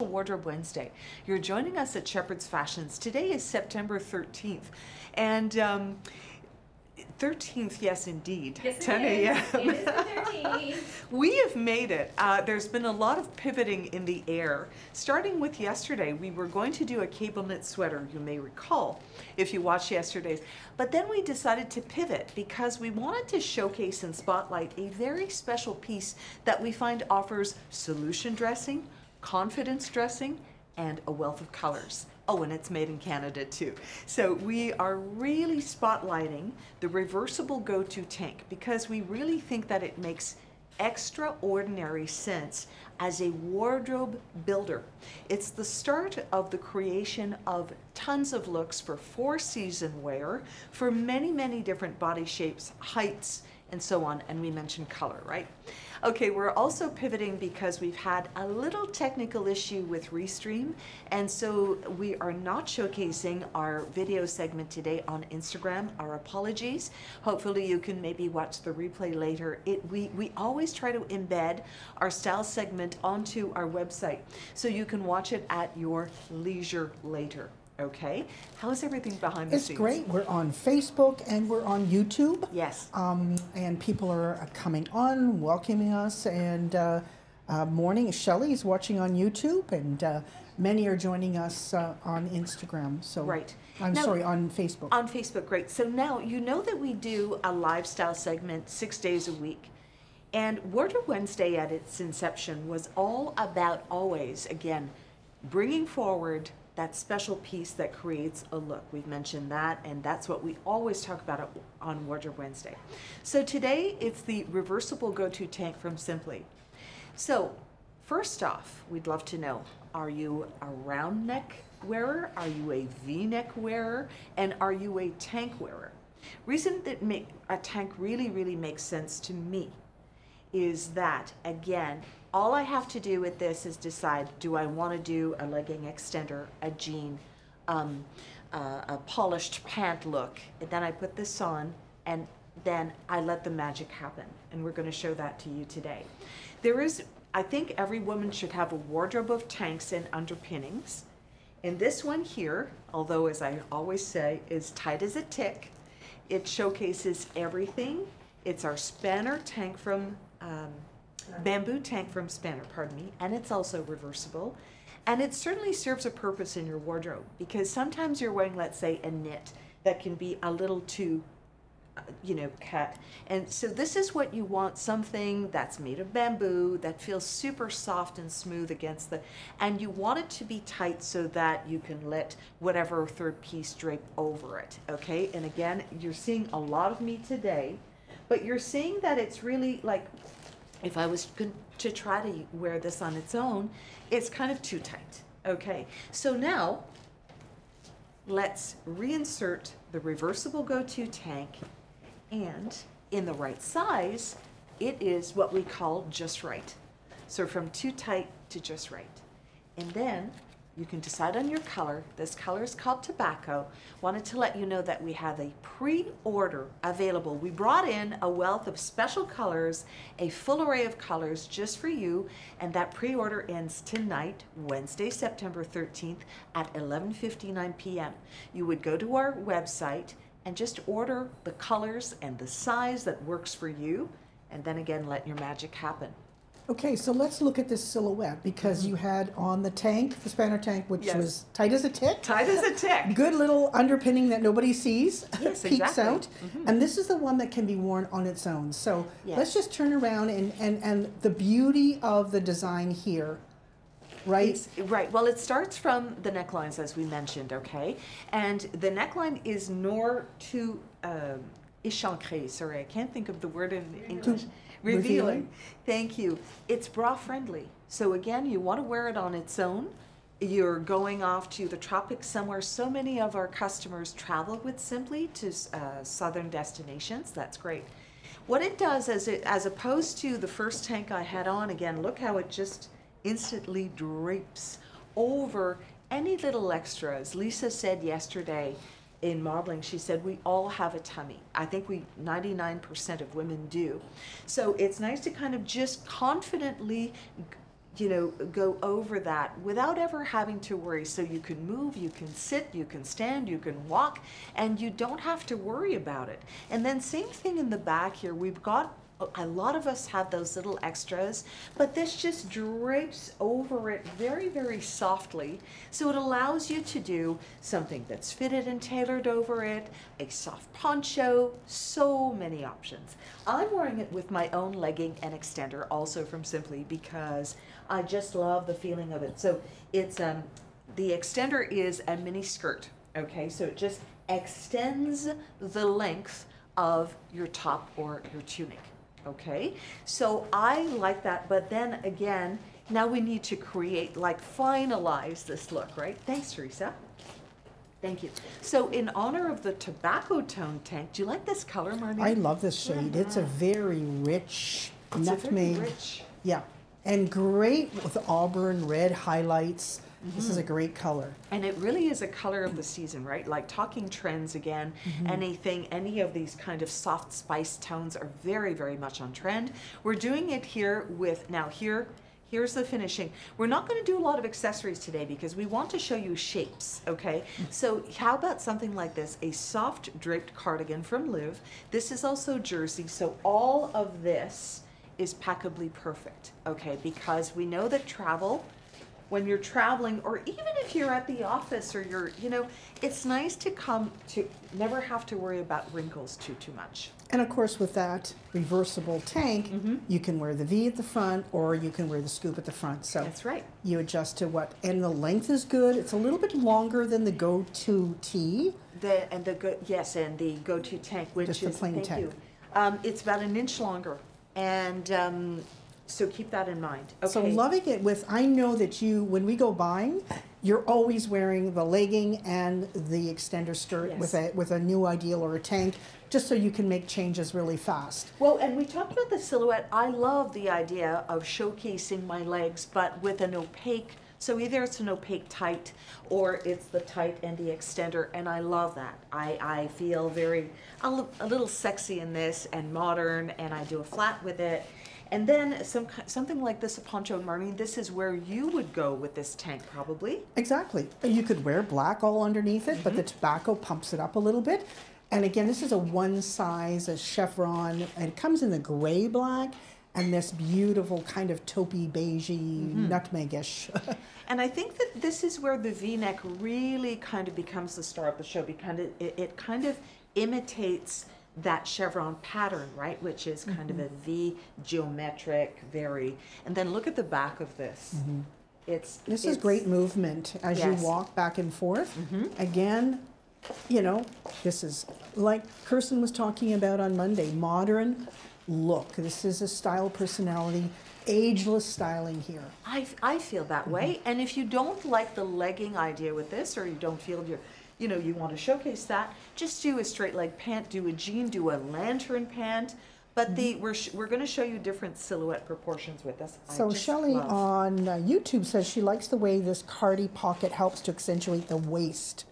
Wardrobe Wednesday. You're joining us at Shepherd's Fashions. Today is September 13th, and um, 13th, yes, indeed. Yes, 10 a.m. It is the 13th. We have made it. Uh, there's been a lot of pivoting in the air. Starting with yesterday, we were going to do a cable knit sweater, you may recall, if you watched yesterday's. But then we decided to pivot because we wanted to showcase and spotlight a very special piece that we find offers solution dressing, confidence dressing, and a wealth of colors. Oh, and it's made in Canada too. So we are really spotlighting the reversible go-to tank because we really think that it makes extraordinary sense as a wardrobe builder. It's the start of the creation of tons of looks for four season wear for many, many different body shapes, heights, and so on. And we mentioned color, right? Okay, we're also pivoting because we've had a little technical issue with Restream, and so we are not showcasing our video segment today on Instagram. Our apologies. Hopefully, you can maybe watch the replay later. It we we always try to embed our style segment onto our website, so you can watch it at your leisure later. Okay, how's everything behind the It's scenes? great. We're on Facebook and we're on YouTube. Yes. Um, and people are coming on, welcoming us, and uh, uh, morning. Shelley's watching on YouTube, and uh, many are joining us uh, on Instagram. So Right. I'm Now- sorry, on Facebook. On Facebook, great. So now you know that we do a lifestyle segment six days a week. And Wardrobe Wednesday at its inception was all about always, again, bringing forward that special piece that creates a look. We've mentioned that, and that's what we always talk about on Wardrobe Wednesday. So today it's the reversible go to tank from Simply. So, first off, we'd love to know are you a round neck wearer? Are you a v neck wearer? And are you a tank wearer? Reason that make, a tank really, really makes sense to me is that, again, all I have to do with this is decide do I want to do a legging extender, a jean, um, uh, a polished pant look, and then I put this on, and then I let the magic happen. And we're going to show that to you today. There is, I think every woman should have a wardrobe of tanks and underpinnings. And this one here, although as I always say, is tight as a tick, it showcases everything. It's our spanner tank from um, bamboo tank from Spanner, pardon me, and it's also reversible. And it certainly serves a purpose in your wardrobe because sometimes you're wearing, let's say, a knit that can be a little too, uh, you know, cut. And so this is what you want something that's made of bamboo that feels super soft and smooth against the, and you want it to be tight so that you can let whatever third piece drape over it, okay? And again, you're seeing a lot of me today, but you're seeing that it's really like if I was to try to wear this on its own, it's kind of too tight. Okay, so now let's reinsert the reversible go-to tank and in the right size, it is what we call just right. So from too tight to just right. And then you can decide on your color. This color is called tobacco. Wanted to let you know that we have a pre-order available. We brought in a wealth of special colors, a full array of colors just for you, and that pre-order ends tonight, Wednesday, September 13th at 11:59 p.m. You would go to our website and just order the colors and the size that works for you, and then again let your magic happen. Okay, so let's look at this silhouette because you had on the tank, the spanner tank, which Yes. was tight as a tick. Tight as a tick. Good little underpinning that nobody sees, Yes, peeks exactly. out. And this is the one that can be worn on its own. So Yes. let's just turn around and, and, and the beauty of the design here, right? It's, right. Well, it starts from the necklines, as we mentioned, okay? And the neckline is nor to um, échancré. Sorry, I can't think of the word in English. Revealing. Thank you. It's bra friendly. So, again, you want to wear it on its own. You're going off to the tropics somewhere. So many of our customers travel with Simply to uh, southern destinations. That's great. What it does, as, it, as opposed to the first tank I had on, again, look how it just instantly drapes over any little extras. Lisa said yesterday in modeling, she said, we all have a tummy. I think we, 99% of women do. So it's nice to kind of just confidently you know, go over that without ever having to worry. So you can move, you can sit, you can stand, you can walk, and you don't have to worry about it. And then same thing in the back here. We've got a lot of us have those little extras, but this just drapes over it very, very softly. So it allows you to do something that's fitted and tailored over it, a soft poncho, so many options. I'm wearing it with my own legging and extender, also from Simply, because I just love the feeling of it. So it's um, the extender is a mini skirt, okay? So it just extends the length of your top or your tunic. Okay, so I like that, but then again, now we need to create, like finalize this look, right? Thanks, Teresa. Thank you. So in honor of the tobacco tone tank, do you like this color, Marnie? I love this shade. It's a very rich It's a very nutmeg. rich. Yeah, and great with auburn red highlights. This is a great color. And it really is a color of the season, right? Like talking trends again, Mm-hmm. anything, any of these kind of soft spice tones are very, very much on trend. We're doing it here with, now here, here's the finishing. We're not gonna do a lot of accessories today because we want to show you shapes, okay? So how about something like this, a soft draped cardigan from Liv. This is also jersey, so all of this is packably perfect, okay? Because we know that travel, when you're traveling or even if you're at the office or you're you know it's nice to come to never have to worry about wrinkles too too much And of course, with that reversible tank, Mm-hmm. you can wear the V at the front or you can wear the scoop at the front. So that's right you adjust to what, and the length is good. It's a little bit longer than the Go To T. the and the go yes and the go-to tank which Just the is plain thank tank. you um, it's about an inch longer and um, so keep that in mind okay So loving it with, I know that you, when we go buying, you're always wearing the legging and the extender skirt with a with a new ideal or a tank, just so you can make changes really fast. Well, and we talked about the silhouette. I love the idea of showcasing my legs, but with an opaque. So either it's an opaque tight or it's the tight and the extender, and I love that. I, I feel very a little sexy in this and modern, and I do a flat with it. And then some something like this, a poncho and Marnie. This is where you would go with this tank, probably. Exactly. You could wear black all underneath it, but the Mm-hmm. tobacco pumps it up a little bit. And again, this is a one size, a chevron, and it comes in the gray black and this beautiful kind of taupey beigey Mm-hmm. nutmegish. And I think that this is where the V-neck really kind of becomes the star of the show because it, it kind of imitates that chevron pattern, right? Which is kind of a mm-hmm. V geometric, very. And then look at the back of this. Mm-hmm. It's This is great movement as Yes. you walk back and forth. Mhm. Again, you know, this is like Kirsten was talking about on Monday modern look. This is a style personality, ageless styling here. I, I feel that way. Mm-hmm. And if you don't like the legging idea with this, or you don't feel you're, you know, you want to showcase that, just do a straight leg pant, do a jean, do a lantern pant. But the we're sh- we're going to show you different silhouette proportions with this. So love- on uh, YouTube says she likes the way this cardi pocket helps to accentuate the waist.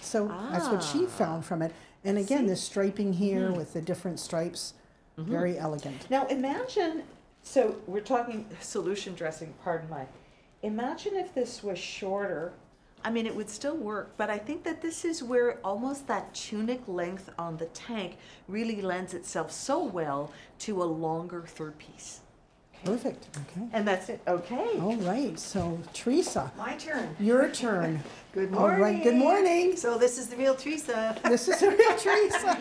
So that's what she Ah. found from it. And again, See? this striping here with the different stripes, Mm-hmm. very elegant. Now imagine, so we're talking solution dressing, pardon my, imagine if this was shorter. I mean, it would still work, but I think that this is where almost that tunic length on the tank really lends itself so well to a longer third piece. Okay? Perfect. Okay. And that's it, okay. All right. So Teresa, My turn. your turn. Good morning. right. Good morning. So this is the real Teresa. This is the real Teresa.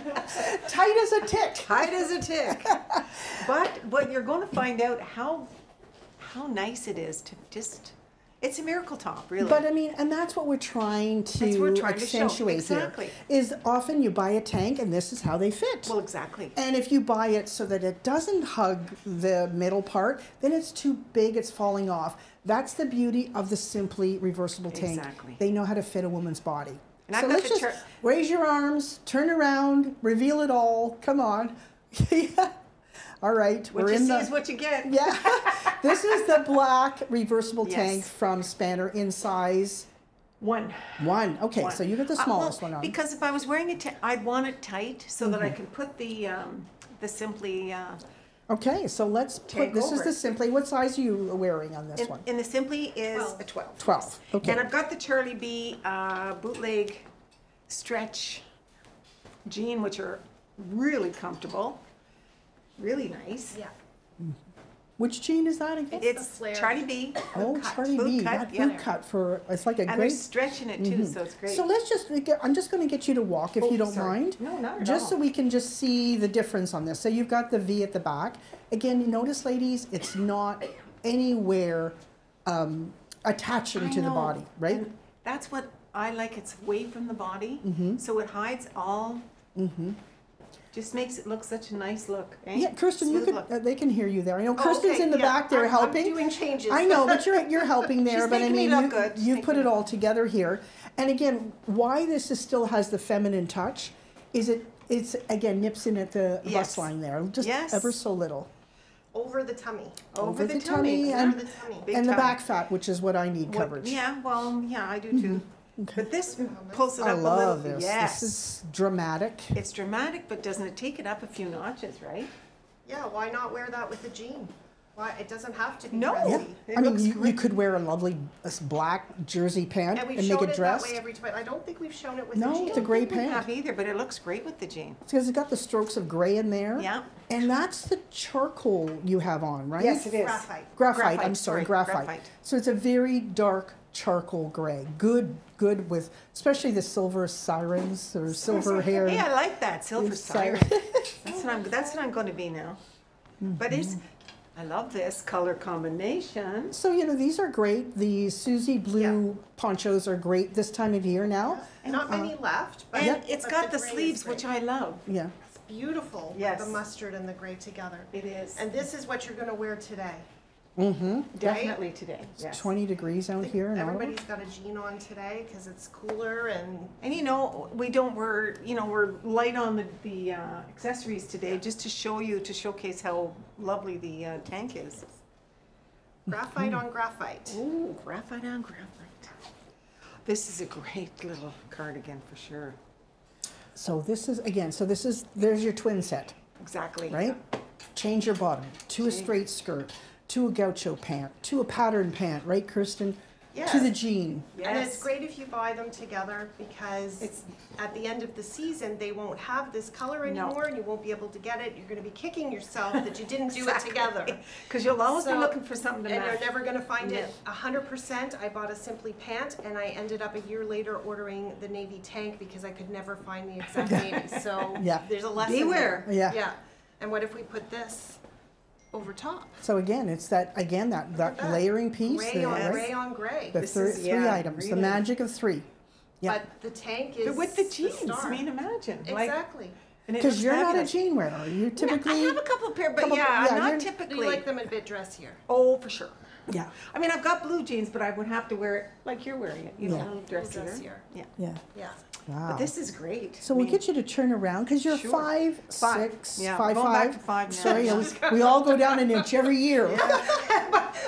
Tight as a tick. Tight as a tick. but what you're going to find out how how nice it is to just it's a miracle top, really. But I mean, and that's what we're trying to That's we're trying to accentuate Exactly. here. Is often you buy a tank and this is how they fit. well, exactly. and if you buy it so that it doesn't hug the middle part, then it's too big, it's falling off. That's the beauty of the Simply reversible tank. Exactly. They know how to fit a woman's body. And so got let's the just raise your arms, turn around, reveal it all. Come on. yeah. All right, What we're you in see the is what you get. yeah. this is the black reversible Yes. tank from Spanner in size One. one. Okay, One. so you get the Uh, well, smallest one on. Because if I was wearing it, I'd want it tight so that Mm-hmm. I can put the um, the simply uh, Okay, so let's put, Take this is the Simply, what size are you wearing on this And, one? and the Simply is Twelve. a 12. 12, okay. And I've got the Charlie B uh, bootleg stretch jean, which are really comfortable, really nice. Yeah. Which jean is that again? It's the It's flared Charlie B. Oh, cut. Charlie Boot B, cut, that yeah. boot cut for, it's like a And great. there's stretch in it too, so it's great. So let's just, get- I'm just gonna get you to walk if Oh, you don't sorry. mind. No, not at Just so we can just see the difference on this. So you've got the V at the back. Again, notice ladies, it's not anywhere um, attaching I to the body, right? and That's what I like, it's away from the body, Mm-hmm. so it hides all. Just makes it look such a nice look, eh? Yeah, Kirsten, you Smooth could, look. uh, they can hear you there. I know Oh, Kirsten's okay, in the yeah, back there I'm- helping. I'm doing changes. I know, but you're, you're helping there, She's but I making me mean, look you, good. You making put me it all together here. And again, why this is still has the feminine touch is it, it's, again, nips in at the bust Yes. line there, just Yes. ever so little. Over the tummy. Over the tummy, and- Over the tummy. Big And the tummy. back fat, which is what I need What- coverage. Yeah, well, yeah, I do too. But this pulls it I up a love little. this. Yes. This is dramatic. It's dramatic, but doesn't it take it up a few notches, right? Yeah, why not wear that with a jean? Why, it doesn't have to be No. Yeah, dressy. It I mean, you, you could wear a lovely uh, black jersey pant And and, we've make shown it it that way every time. I don't think we've shown it with No, a jean. it's a gray We pant. have either, but it looks great with the jean. Because it's got the strokes of gray in there. Yeah. And that's the charcoal you have on, right? Yes, it is. Graphite. Graphite, I'm sorry, sorry, graphite. graphite. So it's a very dark charcoal gray. Good, good with, especially the silver sirens or silver hair. Hey, I like that silver It's siren. siren. That's what I'm, that's what I'm gonna be now. But Mm-hmm. it's, I love this color combination. So, you know, these are great. The Susie blue ponchos are great this time of year now. Not many left, but. And it's but got the gray is sleeves, which I love. Yeah. It's beautiful with Yes. the mustard and the gray together. It is. And this is what you're gonna wear today. Mm-hmm. Definitely today, yes. 20 degrees out here in Ottawa. Everybody's got a jean on today because it's cooler and And you know, we don't, we're, you know, we're light on the, the uh, accessories today, just to show you, to showcase how lovely the uh, tank is. graphite on graphite. Ooh, graphite on graphite. This is a great little cardigan for sure. So this is, again, so this is, there's your twin set, Exactly. right? Change your bottom to a straight skirt, to a gaucho pant, to a pattern pant, right, Kirsten? Yes. To the jean. Yes. jean. And it's great if you buy them together because It's- at the end of the season, they won't have this color No. anymore and you won't be able to get it. You're gonna be kicking yourself that you didn't do it together. Because you'll always be looking for something to And you're never gonna find it a hundred percent. I bought a Simply pant and I ended up a year later ordering the navy tank because I could never find the exact navy. So Yeah. there's a lesson Beware. there. Yeah. Yeah. And what if we put this over top? So again, it's that, again, that, that that. layering piece. Gray the- on right? gray on gray. The This thir- is- three yeah, items, the magic of three. Yeah. But the tank is But with the the jeans, I star. mean, imagine. Exactly. and Because looks you're not a jean wearer. You Yeah, typically. I have a couple of pair, but couple- yeah, yeah, I'm not typically. you like them a bit dressier? Oh, for sure. Yeah, I mean, I've got blue jeans, but I would have to wear it like you're wearing it, you know, Yeah. a little Little dressier. dressier. Yeah. yeah. Yeah. Wow. But this is great. so I we'll get you to turn around because you're Sure. five, Five. Yeah, five, going five. to five now. Sorry, was- we all go down an inch every year.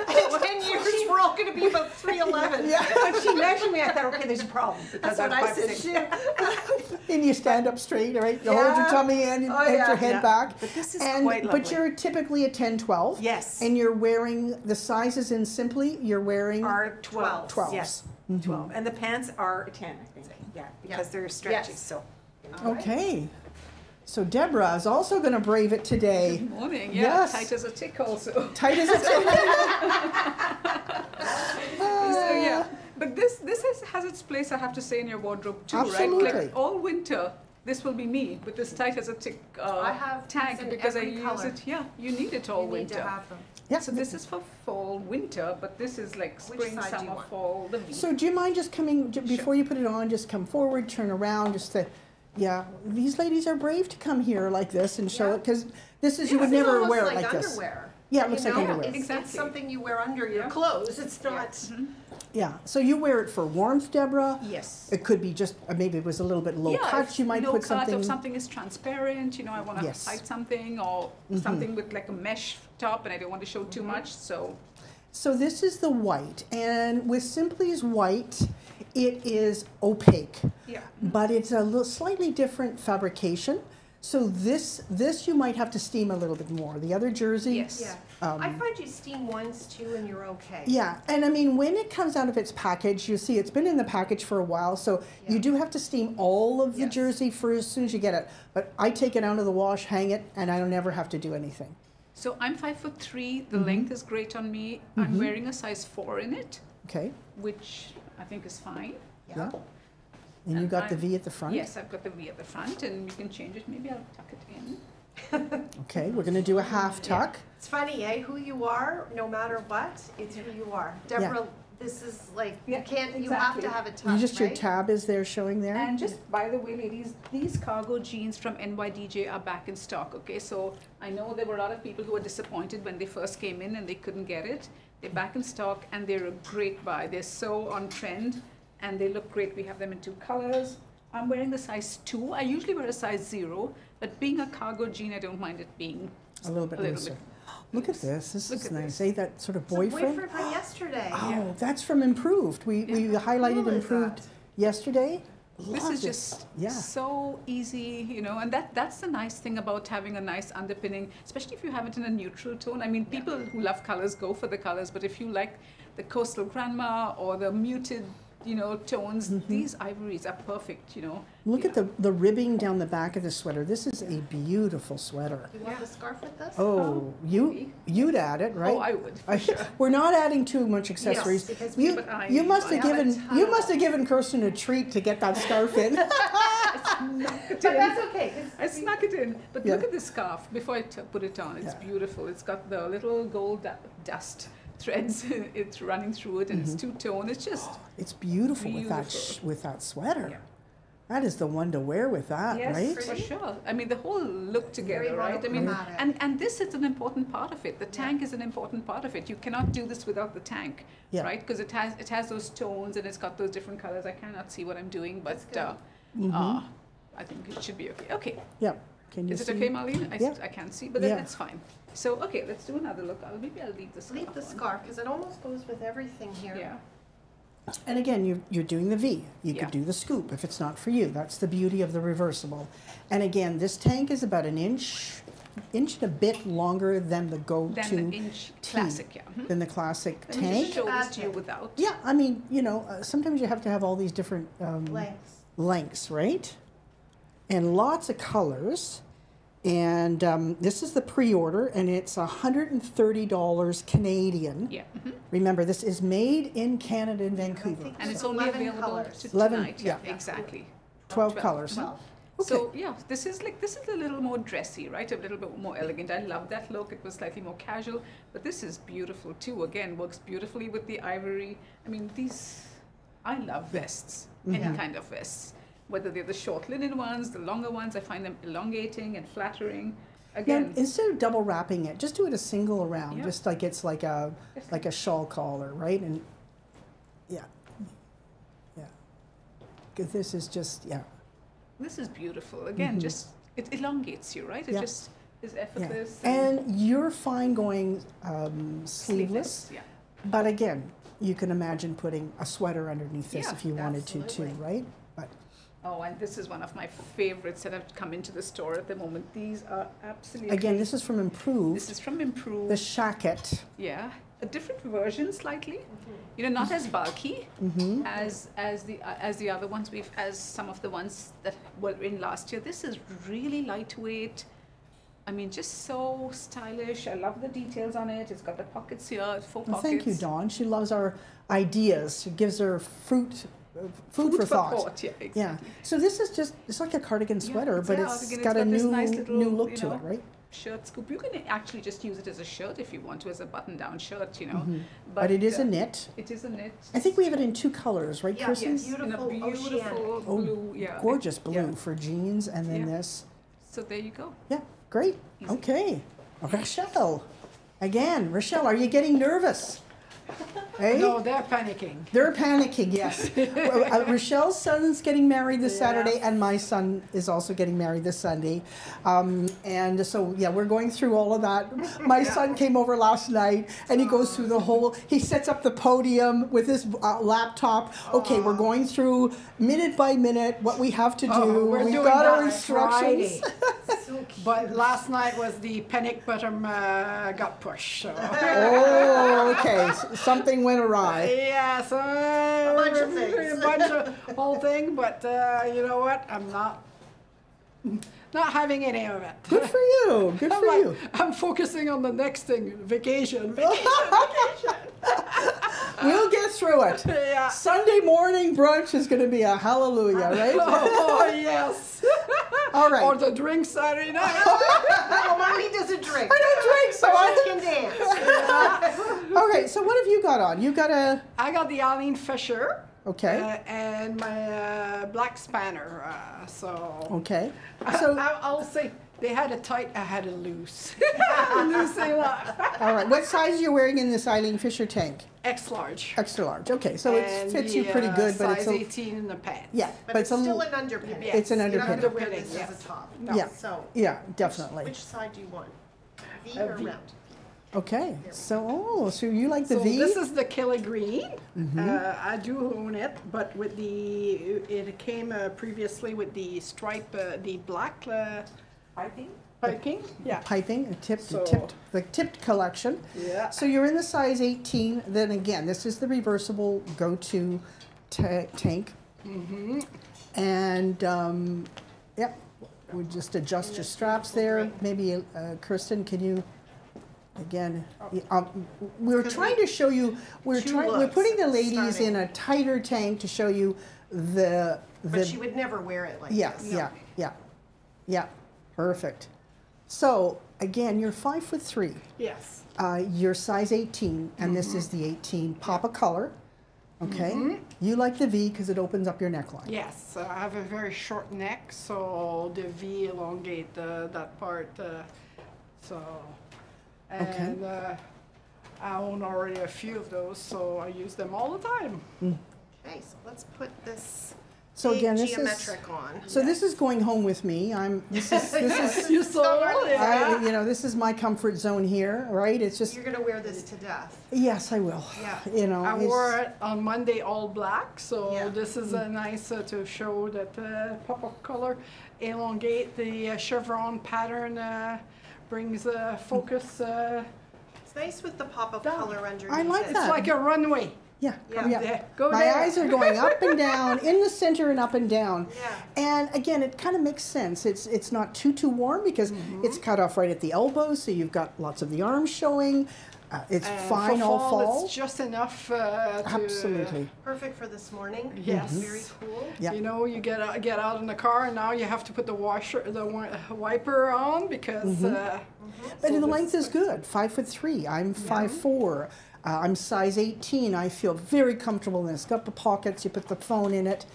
In ten years, we're all gonna be about three eleven. Yeah. When she measured me, I thought, okay, there's a problem because That's what I'm I five, said six. And you stand up straight, right? You hold your tummy in, and you Oh, put yeah. your head Yeah. back. But this is and, quite But you're typically a 10, 12. Yes. And you're wearing the sizes in Simply, you're wearing. Are twelve. Twelves. Yes, Mm-hmm. twelve. And the pants are a ten, I think. Yeah, because they're stretchy, Yes. so. Okay. So Deborah is also going to brave it today. Good Morning, yeah, Yes. tight as a tick also. Tight as a tick. so yeah, but this this has, has its place, I have to say, in your wardrobe too, right? Like all winter, this will be me with this tight as a tick uh, I have tag because I every use color. it. Yeah, you need it all You need winter. to have them. Yeah. So this is for fall, winter, but this is like spring, side summer, fall, the So do you mind just coming j- before you put it on? Just come forward, turn around, just to, yeah. These ladies are brave to come here like this and show Yeah. it because this is you would never almost wear it like like this. underwear. Yeah, it You looks like know? underwear. It's, Exactly. it's something you wear under your Yeah. clothes. It's Yeah. not. Mhm. Yeah. So you wear it for warmth, Deborah. Yes. It could be just uh, maybe it was a little bit low yeah, cut. You might low put cut, something. If something is transparent, you know, I want to Yes. hide something, or something with like a mesh top, and I don't want to show too much. So So this is the white, and with Simply's white, it is opaque, yeah. but it's a little slightly different fabrication. So this this you might have to steam a little bit more. The other jersey, Yes. Yeah. Um, I find you steam once, two, and you're okay. Yeah, and I mean, when it comes out of its package, you see it's been in the package for a while, so you do have to steam all of the Yes. jersey for as soon as you get it. But I take it out of the wash, hang it, and I don't never have to do anything. So I'm five foot three. The Mhm. length is great on me. I'm Mhm. wearing a size four in it, Okay, which I think is fine. yeah. And you got the I'm- V at the front? Yes, I've got the V at the front, and you can change it. Maybe I'll tuck it in. Okay, we're gonna do a half Yeah. tuck. It's funny, eh? Who you are, no matter what, it's who you are. Deborah, this is like, you can't, you have to have it You tucked, just your tab is there showing there. And just by the way, ladies, these cargo jeans from NYDJ are back in stock. Okay, so I know there were a lot of people who were disappointed when they first came in and they couldn't get it. They're back in stock and they're a great buy. They're so on trend and they look great. We have them in two colors. I'm wearing the size two. I usually wear a size zero, but being a cargo jean, I don't mind it being a little bit a little looser. bit. Look at this. This Look is nice. this. Eh? That sort of boyfriend. boyfriend from yesterday. Oh, that's from Improved. We we highlighted Cool Improved yesterday. This is just yeah. so easy, you know, and that that's the nice thing about having a nice underpinning, especially if you have it in a neutral tone. I mean, people who love colors go for the colors, but if you like the coastal grandma or the muted, you know, tones, Mhm. these ivories are perfect, you know. Look at the, the ribbing down the back of the sweater. This is a beautiful sweater. You want the scarf with this? Oh, you maybe. you'd add it, right? Oh, I would for I- sure. We're not adding too much accessories. because you but I- you must I have have given you must have given Kirsten a treat to get that scarf in. But that's okay. I snuck it in, but Yeah. look at this scarf before I t- put it on. It's Yeah. beautiful. It's got the little gold dust threads. it's running through it, and it's two tone. It's just it's beautiful, with that sh- with that sweater. Yeah. That is the one to wear with that, yes, right? for sure. I mean, the whole look together, Very right? I mean, monochromatic. and and this is an important part of it. The tank is an important part of it. You cannot do this without the tank, Yeah. right? Because it has it has those tones and it's got those different colors. I cannot see what I'm doing, but That's uh, Mhm. uh, I think it should be okay. Okay, Yeah. Can you is it see? okay, Marlene? I, Yeah. I can't see, but Yeah. then it's fine. So okay, let's do another look. I'll, maybe I'll leave the scarf. leave the on. scarf, because it almost goes with everything here. Yeah. And again, you're, you're doing the V. You Yeah. could do the scoop if it's not for you. That's the beauty of the reversible. And again, this tank is about an inch, inch and a bit longer than the go-to, the inch T. classic, yeah. Mhm. than the classic Let me just tank. show this to you without. Yeah, I mean, you know, uh, sometimes you have to have all these different um, Lengths. lengths, right? And lots of colors. And um, this is the pre-order, and it's $130 Canadian. Yeah. mhm. Remember, this is made in Canada in Vancouver. think And it's only 11 available colors. to 11, tonight. Yeah, yeah. exactly. 12 12. colors. Twelve. So yeah, this is like this is a little more dressy, right? A little bit more elegant. I love that look. It was slightly more casual, but this is beautiful too. Again, works beautifully with the ivory. I mean, these I love vests, any Mhm. kind of vests, whether they're the short linen ones, the longer ones. I find them elongating and flattering. Again, instead of double wrapping it, just do it a single around, Yeah. just like it's like a like a shawl collar, right? And yeah, yeah. Because this is just yeah, this is beautiful. Again, Mhm. just it elongates you, right? It Yeah. just is yeah. effortless. And you're fine going um, sleeveless, Yeah. but again, you can imagine putting a sweater underneath this Yeah, if you wanted to too, right? Oh, and this is one of my favorites that have come into the store at the moment. These are absolutely. again, this is from Improved, This is from Improve. the shacket. yeah, a different version slightly. Mm-hmm. You know, not as bulky hmm as as the uh, as the other ones we've as some of the ones that were in last year. This is really lightweight. I mean, just so stylish. I love the details on it. It's got the pockets here, full Well, pockets. thank you, Dawn. She loves our ideas. She gives her fruit, uh, food, for, thought. thought. Yeah, exactly. Yeah. So this is just it's like a cardigan Yeah, sweater, it's but it's. It's got a got this new nice little, new look you to it, right? Shirt scoop. You can actually just use it as a shirt if you want to, as a button-down shirt. You know, Mhm. But, it is uh, a knit. It is a knit. I think we have it in two colors, right, Yeah, Kirsten? yes. in a Beautiful beautiful oceanic. Oh, blue. Yeah. Gorgeous blue yeah. for jeans, and then Yeah. this. So there you go. Yeah, great. Easy. Okay, Rochelle. Again, Rochelle, are you getting nervous? Hey? No, they're panicking. They're panicking, yes. Uh, Rochelle's son's getting married this Saturday, and my son is also getting married this Sunday. Um, and so, yeah, we're going through all of that. My son came over last night, and he goes through the whole. He sets up the podium with his uh, laptop. Okay, we're going through minute by minute what we have to do. Oh, we're We've doing got our instructions. So But last night was the panic button uh, got pushed. So. Oh, okay. something went awry. yes, uh, a bunch of things. a bunch of whole thing. But uh, you know what? I'm not not having any of it. Good for you. Good I'm for like, you. I'm focusing on the next thing, vacation. vacation. vacation. We'll get through it. yeah. Sunday morning brunch is going to be a hallelujah, right? Oh, oh yes. All right. Or the drink Saturday night. Oh, mommy doesn't drink. I don't drink, so I can dance. All right. So what have you got on? You got a I got the Arlene Fisher. Okay. Uh, and my uh, black spanner. Uh, so Okay. so So I, I'll say they had a tight, I had a loose. loose a lot. all right. What size are you wearing in this Eileen Fisher tank? X large. Extra large. Okay. So it And fits you pretty uh, good, but it's a 18 in the pants. yeah, But, it's a still little an underpin. Yes. It's an You don't have to wear this Yes. as a top. No. yeah So, yeah definitely. which side do you want? V A or V. round? Okay. So oh, so you like the V So V? this is the Kelly Green. Mm-hmm. Uh, I do own it, but with the it came uh, previously with the stripe, uh, the black uh, Piping? piping. Yeah. piping, a tipped, So- tipped, the tipped collection. Yeah. So you're in the size 18. Then again, this is the reversible go-to ta- tank. Mm-hmm. And um, yep, we just adjust your straps there. Maybe uh, Kirsten, can you? Again, um, we're trying to show you. We're trying. We're putting the ladies starting. in a tighter tank to show you the the. But she would never wear it like Yeah, this. yeah, yeah, yeah. Perfect. So again, you're five foot three. Yes. Uh, you're size 18, and this Mm-hmm. is the 18 Papa color. Okay. Mm. You like the V because it opens up your neckline. Yes, uh, I have a very short neck, so the V elongate uh, that part. Uh, so, Okay. and uh, I own already a few of those, so I use them all the time. Okay, so let's put this So again, this is geometric on. so this is going home with me. I'm this is this is You saw it? I, you know this is my comfort zone here, right? It's just You're gonna wear this to death. yes, I will. Yeah. You know, I wore it on Monday all black, so Yeah. this is a nice uh, to show that uh, pop-up color elongate the uh, chevron pattern uh, brings uh, focus. Uh, It's nice with the pop of Down. color underneath I like it. it's that. like a runway. Yeah, Yeah. yeah. There, go My there. eyes are going up and down, in the center and up and down. Yeah. And again, it kind of makes sense. It's it's not too too warm because Mm-hmm. it's cut off right at the elbow, so you've got lots of the arms showing. Uh, it's And fine for all fall, fall. It's just enough uh, to Absolutely. Perfect for this morning. Yes. Very cool. Yeah. You know, you get out, get out in the car, and now you have to put the washer, the wi- wiper on because. Mm-hmm. Uh, But so the length is good. Five foot three. I'm five four. Uh, I'm size 18. I feel very comfortable in this. Got the pockets. You put the phone in it,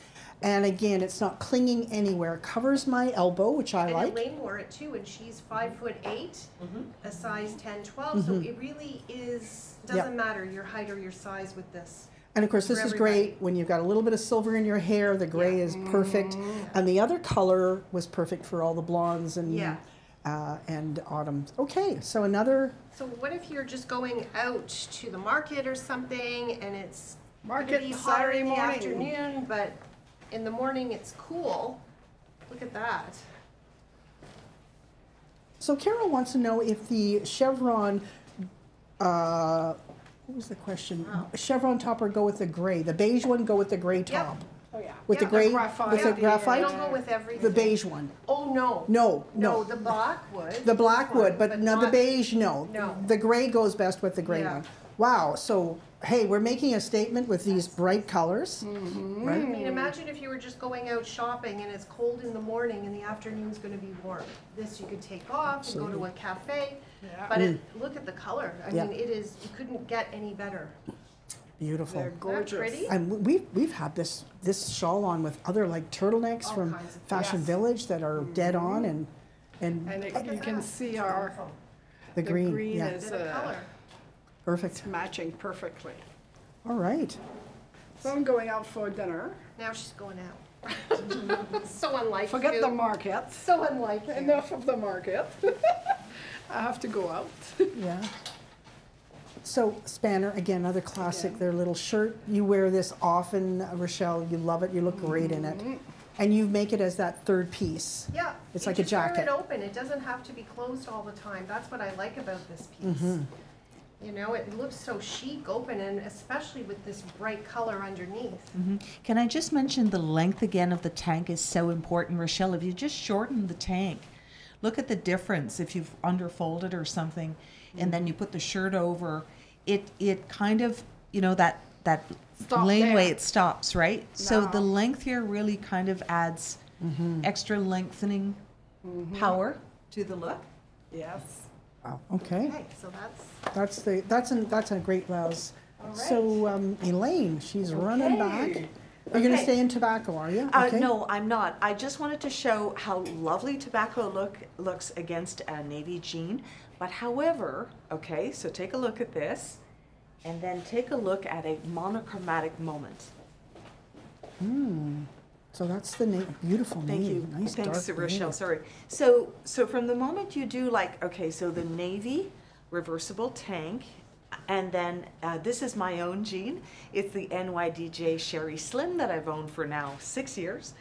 and again, it's not clinging anywhere. It covers my elbow, which I And like. Elaine wore it too, and she's five foot 8 Mm-hmm. a size 10, 12. So it really is doesn't matter your height or your size with this. And of course, this is everybody. great when you've got a little bit of silver in your hair. The gray is perfect, and the other color was perfect for all the blondes and Yeah. uh, and autumn. Okay, so another. So what if you're just going out to the market or something, and it's Market gonna be hot Saturday morning. afternoon, but in the morning it's cool. Look at that. So Carol wants to know if the chevron. Uh, what was the question? Chevron topper go with the gray. The beige one go with the gray top. oh yeah. With the Yeah, gray, graphite. with the Yeah, graphite, Don't go with everything. the beige one. Oh no. No, No, no. the black would. The black This one, would, but no, the not- beige, no. No. The gray goes best with the gray Yeah. one. Wow, so, hey, we're making a statement with these bright colors. Mm-hmm. I Right? mean, imagine if you were just going out shopping and it's cold in the morning and the afternoon's gonna be warm. This you could take off and go to a cafe, Yeah. but it, mm. look at the color. I Yeah. mean, it is, you couldn't get any better. Beautiful. They're Isn't that gorgeous. pretty? And we've, we've had this, this shawl on with other like turtlenecks All from of- Fashion yes. Village that are dead on mm-hmm. and, and And it, you can see our the green, green yeah, is Bit of color. perfect. matching perfectly. All right. So I'm going out for dinner. Now she's going out. So unlike Forget you. the market. So unlike you. Enough of the market. I have to go out. Yeah. So Spanner, again, another classic, Again. their little shirt. You wear this often, Rochelle. You love it. You look great in it. and you make it as that third piece. Yeah. It's you like a just wear jacket. it open. It doesn't have to be closed all the time. That's what I like about this piece. Mm-hmm. You know, it looks so chic open and especially with this bright color underneath. Mm-hmm. Can I just mention the length again of the tank is so important, Rochelle? If you just shorten the tank, look at the difference if you've underfolded or something, and then mm-hmm. you put the shirt over, it it kind of you know that that Stop laneway there. it stops right. So the length here really kind of adds mm-hmm. extra lengthening power to the look. Yes. Wow. Okay. Okay, so that's, That's the that's a that's a great blouse. So um, Elaine, she's running back. Okay. Are you going to Okay. stay in tobacco? Are you? Uh, no, I'm not. I just wanted to show how lovely tobacco look looks against a navy jean. But however, okay, so take a look at this, and then take a look at a monochromatic moment. So that's the na- beautiful Thank navy. you. Nice Thanks, dark Rochelle. Sorry. So, so from the moment you do like, okay, so the navy reversible tank, and then uh, this is my own jean. It's the NYDJ Sheri Slim that I've owned for now six years.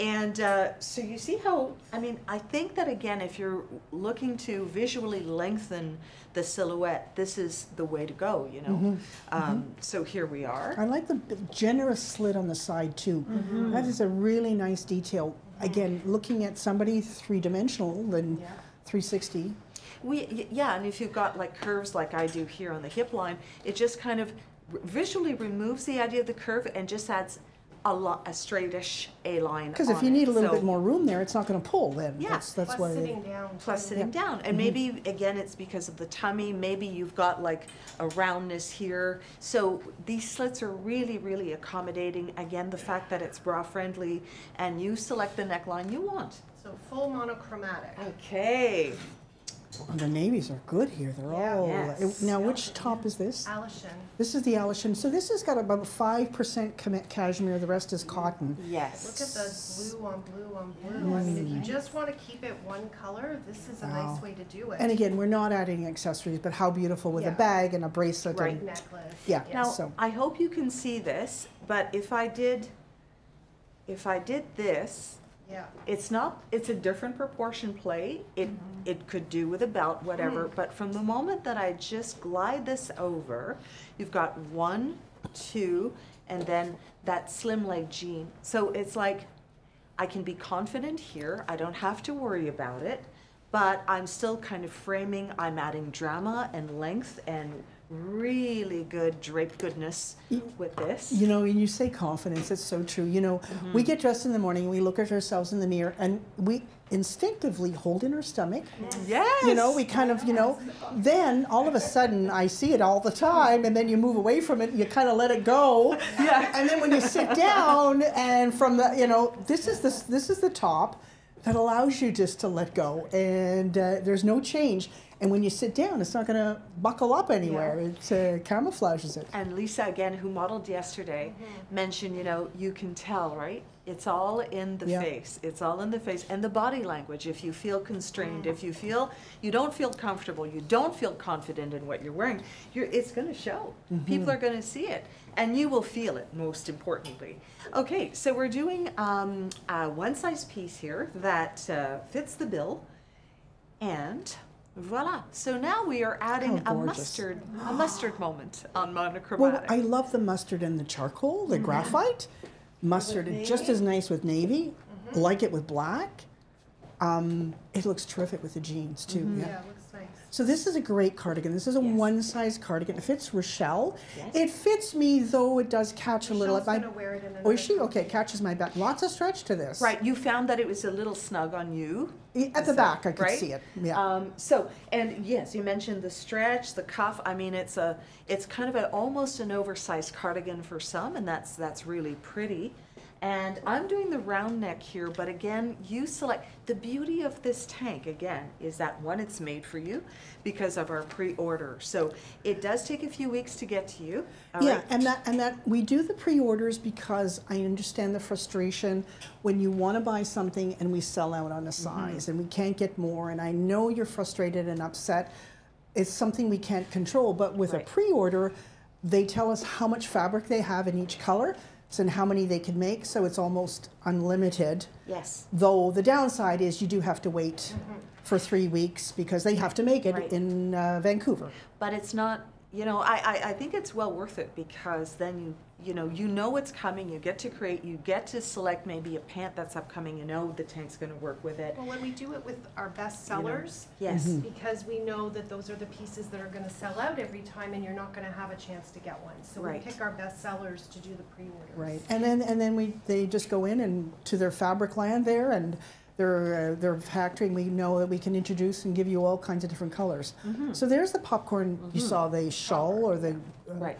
And uh, so you see how, I mean, I think that again, if you're looking to visually lengthen the silhouette, this is the way to go, you know? Um, So here we are. I like the generous slit on the side too. Mm-hmm. That is a really nice detail. Again, looking at somebody three dimensional than 360. We, yeah, and if you've got like curves like I do here on the hip line, it just kind of visually removes the idea of the curve and just adds a lot, a straightish A line. Because if on you it. need a little So- bit more room there, it's not going to pull. Then Yeah. that's that's plus why. sitting down. Plus too. sitting down, Mm-hmm. and maybe again it's because of the tummy. Maybe you've got like a roundness here. So these slits are really, really accommodating. Again, the fact that it's bra friendly, and you select the neckline you want. So full monochromatic. Okay. Oh, the navies are good here. They're Yeah. all. Yes. Now, which top is this? Alison. This is the Alishan. So this has got about five percent cashmere. The rest is cotton. Yes. Look at the blue on blue on blue. I mean, if you just want to keep it one color, this is a Wow. nice way to do it. And again, we're not adding accessories, but how beautiful with a bag and a bracelet. Right. And, necklace. Yeah. Now, So- I hope you can see this, but if I did, if I did this, Yeah. it's not, it's a different proportion plate. It, mm-hmm. it could do with a belt, whatever, mm. but from the moment that I just glide this over, you've got one, two, and then that slim leg jean. So it's like, I can be confident here, I don't have to worry about it, but I'm still kind of framing, I'm adding drama and length and really good draped goodness with this. You know, when you say confidence, it's so true. You know, Mm-hmm. we get dressed in the morning, we look at ourselves in the mirror, and we instinctively hold in our stomach. Yes. You know, we kind of, you know, then all of a sudden I see it all the time, and then you move away from it, you kind of let it go. Yeah. And then when you sit down, and from the, you know, this is the this is the top that allows you just to let go, and uh, there's no change. And when you sit down, it's not going to buckle up anywhere. It uh, camouflages it. And Lisa, again, who modeled yesterday, mentioned, you know, you can tell, right? It's all in the Yeah. face. It's all in the face and the body language. If you feel constrained, if you feel you don't feel comfortable, you don't feel confident in what you're wearing, you're, it's going to show. People are going to see it, and you will feel it. Most importantly, okay. So we're doing um, a one-size piece here that uh, fits the bill, and. Voila! So now we are adding How a mustard, a mustard moment on Well. I love the mustard and the charcoal, the mm-hmm. graphite. Mustard, is just as nice with navy. Mm-hmm. Like it with black. Um, it looks terrific with the jeans too. Mm-hmm. Yeah, Yeah. It looks nice. So this is a great cardigan. This is a Yes. one-size cardigan. It fits Rochelle. Yes. It fits me, though it does catch a little. At my- gonna wear it in Oh, is she? Okay, catches my back. Lots of stretch to this. Right, you found that it was a little snug on you. At the So, back, I could right? see it. Yeah. Um, so, and yes, you mentioned the stretch, the cuff. I mean, it's a, it's kind of a, almost an oversized cardigan for some, and that's that's really pretty. And I'm doing the round neck here, but again, you select. The beauty of this tank, again, is that one, it's made for you because of our pre-order. So it does take a few weeks to get to you. all Yeah, right? and that and that we do the pre-orders because I understand the frustration when you want to buy something and we sell out on a mm-hmm. size and we can't get more and I know you're frustrated and upset. It's something we can't control, but with Right. a pre-order, they tell us how much fabric they have in each color. And how many they can make, so it's almost unlimited. Yes. Though the downside is you do have to wait for three weeks because they have to make it Right. in uh, Vancouver. But it's not, you know, I, I, I think it's well worth it because then you, you know, you know what's coming, you get to create, you get to select maybe a pant that's upcoming, you know the tank's gonna work with it. Well, when we do it with our best sellers, Yes. Mm-hmm. because we know that those are the pieces that are gonna sell out every time and you're not gonna have a chance to get one. So we pick our best sellers to do the pre-orders. Right, and then and then we they just go in and to their fabric land there and their uh, their factory. And we know that we can introduce and give you all kinds of different colors. So there's the popcorn. You saw the shawl or the uh, Right.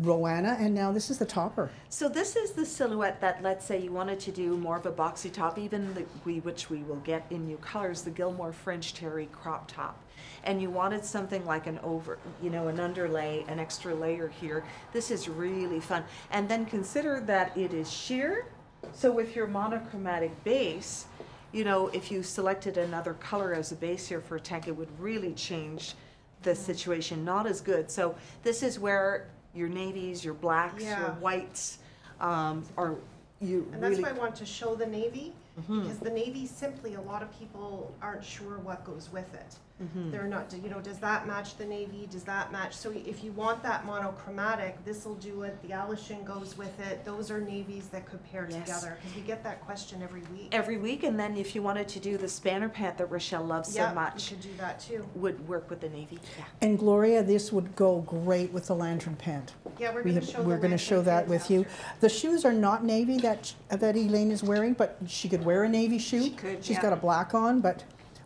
Rowana, and now this is the topper. So this is the silhouette that, let's say you wanted to do more of a boxy top, even the, we, which we will get in new colors, the Gilmour French Terry crop top. And you wanted something like an over, you know, an underlay, an extra layer here. This is really fun. And then consider that it is sheer. So with your monochromatic base, you know, if you selected another color as a base here for a tank, it would really change the situation. Not as good. So this is where your navies, your blacks, your whites, um, are you And that's really. why I want to show the navy, because the navy simply, a lot of people aren't sure what goes with it. Mm-hmm. They're not, you know, does that match the navy, does that match, so if you want that monochromatic, this'll do it, the Alishan goes with it, those are navies that could pair Yes. together, because we get that question every week. Every week, and then if you wanted to do the spanner pant that Rochelle loves so much, You could do that too. would work with the navy. Yeah. And Gloria, this would go great with the lantern pant. Yeah, we're We gonna have, show the we're going to show that pants with you. The shoes are not navy that that Elaine is wearing, but she could wear a navy shoe. She could, She's yeah. got a black on, but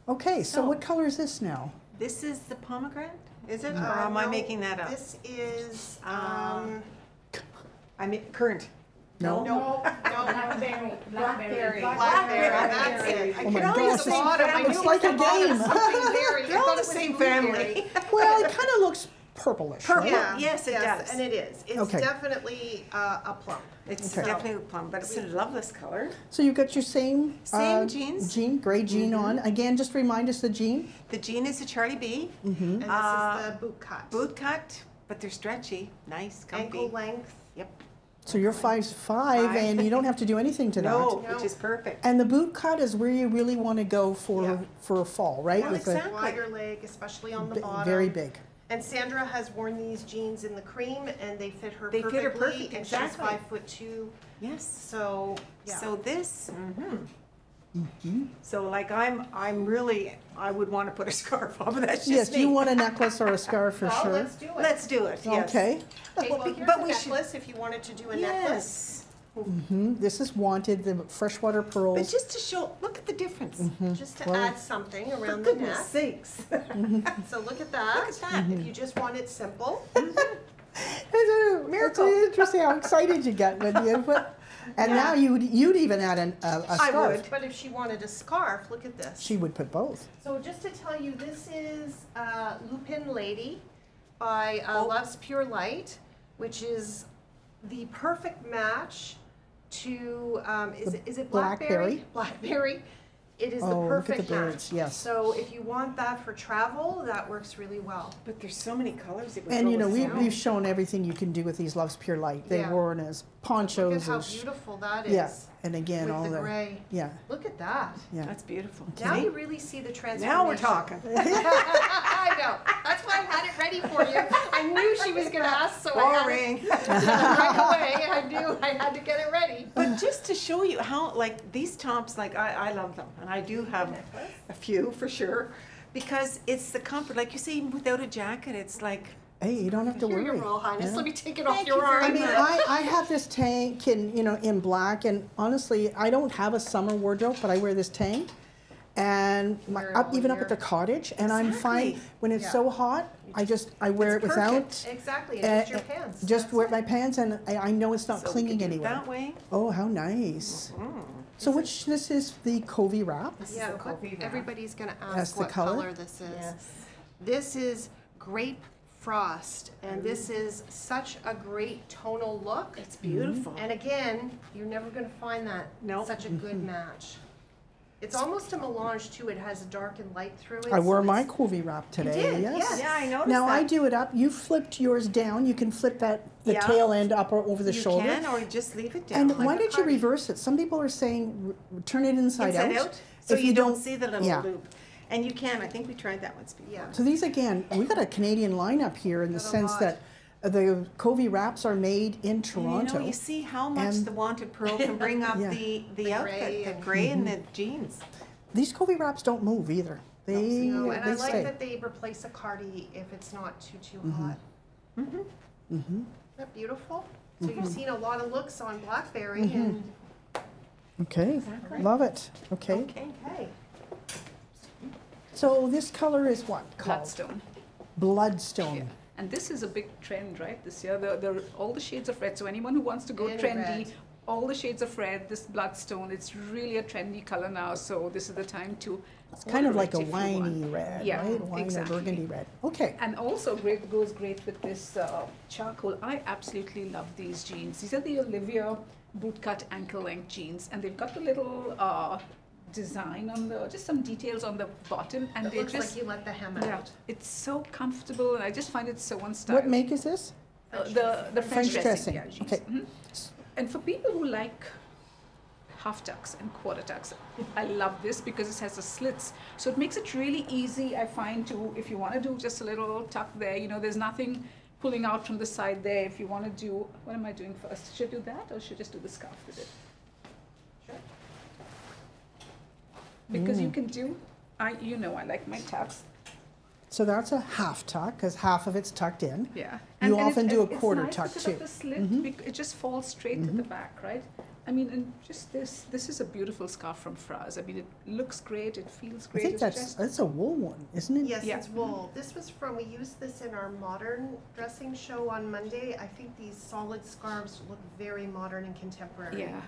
okay. So, So- what color is this now? This is the pomegranate, is it, or Uh, am I making that up? This is, Um, um, I mean, current. No. no, no, Blackberry. Blackberry, Blackberry. Blackberry, that's it. I Oh my could always gosh, the bottom, I it's knew like it a was the bottom, game. something berry. I They're all thought the it was same blueberry. family. Well, it kind of looks purplish. Purple. right? Yeah, Yes, it yes, does. and it is. It's Okay. definitely uh, a plum. It's Okay. definitely a plum, but it's a loveless color. So you got your same Same uh, jeans. jean, gray jean on. Again, just remind us the jean. The jean is a Charlie B, And this Uh, is the boot cut. boot cut, but they're stretchy, nice, comfy. Ankle length. Yep. So you're five five, Five. and you don't have to do anything to No, that. No. which is perfect. And the boot cut is where you really want to go for Yeah. for fall, right? Well, With the exactly. Wider leg, especially on the bi- bottom. very big. And Sandra has worn these jeans in the cream, and they fit her They fit her perfectly. perfect, And she's exactly. five foot two, Yes. so yeah. So this, mm-hmm. Mm-hmm. so like I'm, I'm really, I would want to put a scarf on, but that's Yes, just do you me. want a necklace or a scarf for well, sure? let's do it. Let's do it, yes. Okay. Okay, well, But- here's but a we should- necklace if you wanted to do a necklace. Yes. Hmm This is wanted. The freshwater pearls. But just to show, look at the difference. Just to Mm-hmm. Well, add something around the goodness neck. sakes. So look at that. Look at that. Mm-hmm. If you just want it simple. It's a- Miracle. It's interesting how excited you get when you put. And now you'd you'd even add an, a, a I scarf. would. But if she wanted a scarf, look at this. She would put both. So just to tell you, this is uh, Lupin Lady by uh, Oh. Love's Pure Light, which is the perfect match to, um, is, The it, is it blackberry? blackberry? Blackberry. It is the Oh, look at the perfect match. yes. So if you want that for travel, that works really well. But there's so many colors it would And go you know with we, so- we've shown everything you can do with these Love's Pure Light. They're Yeah. worn as Look at ponchos. how as, beautiful that is. yeah, and again all With the the gray. yeah Look at that. yeah. That's beautiful. Now See? you really see the transformation. Now we're talking. I know. That's why I had it ready for you. I knew she was going to ask, so I had it Boring. right away. I knew I had to get it ready. But just to show you how, like, these tops, like, I, I love them, and I do have a few for sure, because it's the comfort, like you say, even without a jacket, it's like, Hey, you don't have to Here, worry. Your Royal Highness. Yeah. Let me take it off your you very I arm. mean. I, I have this tank in you know in black, and honestly, I don't have a summer wardrobe, but I wear this tank, and my, up all even up at the cottage, and I'm fine when it's Yeah. so hot. I just I wear it It's without. perfect. Exactly. uh, And just your uh, pants. Just That's wear it. my pants, and I, I know it's not so clinging can do it anywhere. that way. Oh, how nice! Mm. So which this is the Covey wrap. This Yeah, the what- Kofi wrap. everybody's going to That's ask the what color? color this is. Yes. This is grape frost, and this is such a great tonal look. It's beautiful. And again, you're never going to find that Nope. such a good match. It's almost a melange too. It has dark and light through it. I so wore my it's- Covey wrap today. did, yes. yes. Yeah, I noticed Now I that. do it up. You flipped yours down. You can flip that the Yeah. tail end up or over the you shoulder. can, or just leave it down. And like why a did you party. reverse it? Some people are saying r- turn it inside, Inside out, so If you, don't, see the little yeah. loop. And you can. I think we tried that once before. Yeah. So these again, we got a Canadian lineup here in the Got a sense lot. that the Covey wraps are made in And Toronto. You know, you see how much And- the wanted pearl can bring up Yeah. the, the, The outfit, gray the and- gray and Mm-hmm. the jeans. These Covey wraps don't move either. They No, and I they like stay. that they replace a cardi if it's not too too Mm-hmm. hot. Mm-hmm. Isn't that beautiful? So Mm-hmm. you've seen a lot of looks on Blackberry and Okay, love it. Okay. Okay. okay. So this color is what called? Bloodstone. Bloodstone. Yeah. And this is a big trend, right? This year, the, the all the shades of red. So anyone who wants to go Any trendy, red. all the shades of red. This bloodstone, it's really a trendy color now. So this is the time to. It's kind of like a if you want. winey red, Yeah, right? Wine exactly. or burgundy red. Okay. And also great goes great with this uh, charcoal. I absolutely love these jeans. These are the Olivia bootcut ankle length jeans, and they've got the little uh, design on the just some details on the bottom, and It they looks just like you let the hem out. yeah, out. it's so comfortable, and I just find it so on style. What make is this? Uh, the the French, French dressing, dressing, yeah, jeans. okay. Mhm. And for people who like half tucks and quarter tucks, I love this because it has the slits, so it makes it really easy. I find to if you want to do just a little tuck there, you know, there's nothing pulling out from the side there. If you want to do, what am I doing first? Should I do that or should I just do the scarf with it? Because you can do, I you know I like my tucks. So that's a half tuck because half of it's tucked in. Yeah. You often it- do a it's quarter nice tuck because too. The slit, Mhm. bec- it just falls straight to the back, right? I mean, and just this, this is a beautiful scarf from Fraas. I mean, it looks great, it feels great. I think it's that's just, that's a wool one, isn't it? Yes, Yeah. it's wool. This was from, we used this in our modern dressing show on Monday. I think these solid scarves look very modern and contemporary. yeah.